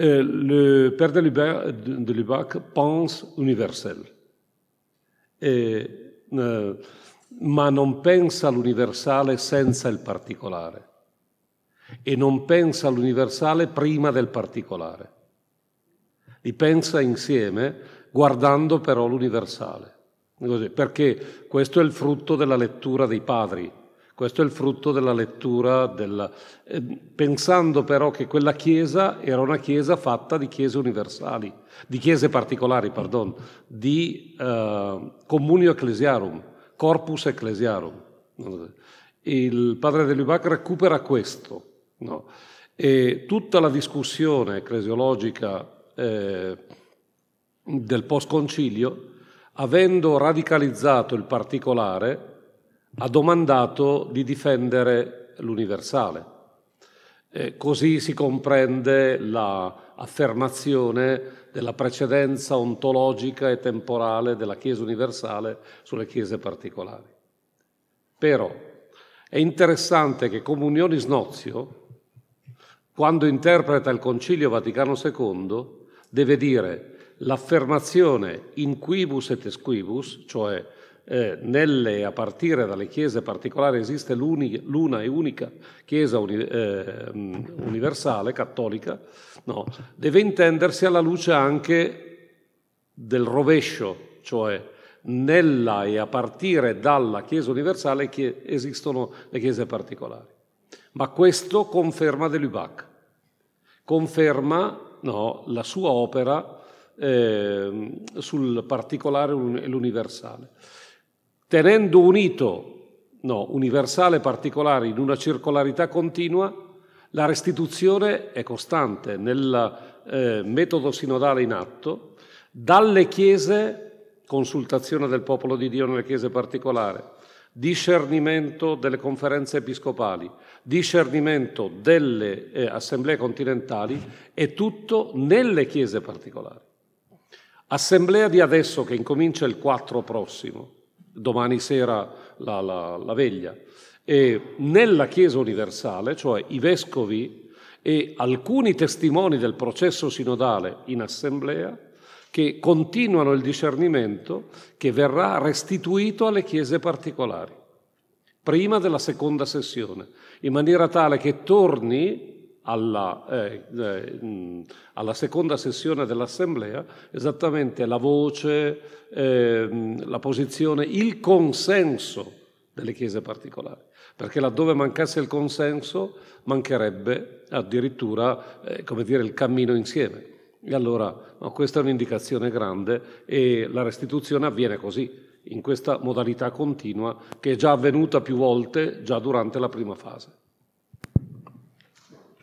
Euh, le père de Lubac, de Lubac pense universel, e, eh, ma non pensa all'universale senza il particolare e non pensa all'universale prima del particolare. Li pensa insieme guardando però l'universale. Perché questo è il frutto della lettura dei padri, questo è il frutto della lettura, del, eh, pensando però che quella chiesa era una chiesa fatta di chiese universali, di chiese particolari, pardon, di eh, communio ecclesiarum, corpus ecclesiarum. Il padre de Lubac recupera questo. No? E tutta la discussione ecclesiologica eh, del post-concilio, avendo radicalizzato il particolare, ha domandato di difendere l'universale. E così si comprende l'affermazione la della precedenza ontologica e temporale della Chiesa universale sulle Chiese particolari. Però è interessante che Comunionis Nozio quando interpreta il Concilio Vaticano II, deve dire l'affermazione in quibus et esquibus, cioè eh, nelle, a partire dalle chiese particolari esiste l'una e unica chiesa uni, eh, universale, cattolica, no, deve intendersi alla luce anche del rovescio, cioè nella e a partire dalla Chiesa universale che esistono le chiese particolari. Ma questo conferma De Lubac, conferma no, la sua opera eh, sul particolare e l'universale. Tenendo unito no, universale e particolare in una circolarità continua, la restituzione è costante nel eh, metodo sinodale in atto, dalle chiese consultazione del popolo di Dio nelle chiese particolari, discernimento delle conferenze episcopali, discernimento delle eh, assemblee continentali e tutto nelle chiese particolari. Assemblea di adesso che incomincia il 4 prossimo, domani sera la, la, la veglia, e nella Chiesa universale, cioè i vescovi e alcuni testimoni del processo sinodale in assemblea, che continuano il discernimento che verrà restituito alle chiese particolari, prima della seconda sessione, in maniera tale che torni alla, eh, eh, alla seconda sessione dell'Assemblea esattamente la voce, eh, la posizione, il consenso delle chiese particolari, perché laddove mancasse il consenso mancherebbe addirittura, eh, come dire, il cammino insieme. E allora no, questa è un'indicazione grande e la restituzione avviene così, in questa modalità continua che è già avvenuta più volte già durante la prima fase.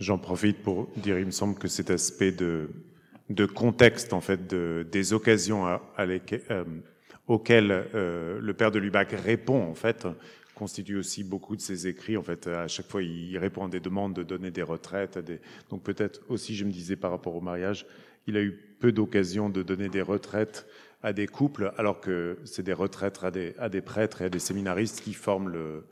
J'en profite pour dire, il me semble que cet aspect de, de contexte, en fait, de, des occasions euh, auxquelles euh, le père de Lubac répond, en fait, constitue aussi beaucoup de ses écrits. En fait, à chaque fois, il répond à des demandes de donner des retraites. Donc peut-être aussi, je me disais par rapport au mariage, il a eu peu d'occasions de donner des retraites à des couples, alors que c'est des retraites à des, à des, prêtres et à des séminaristes qui forment le,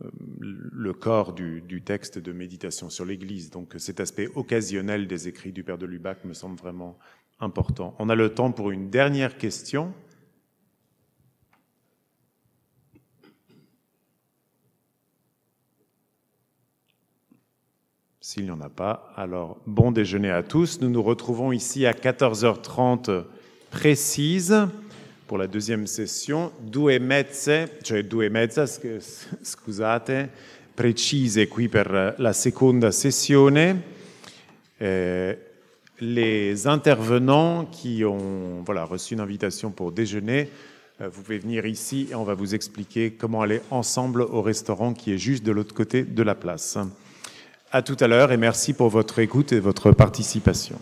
le corps du, du, texte de méditation sur l'Église. Donc cet aspect occasionnel des écrits du Père de Lubac me semble vraiment important. On a le temps pour une dernière question. S'il n'y en a pas, alors bon déjeuner à tous. Nous nous retrouvons ici à 14h30 précise pour la deuxième session. Due mezze, cioè due mezza, scusate, precise qui per la seconda sessione. Eh, les intervenants qui ont reçu une invitation pour déjeuner, euh, vous pouvez venir ici et on va vous expliquer comment aller ensemble au restaurant qui est juste de l'autre côté de la place. À tout à l'heure et merci pour votre écoute et votre participation.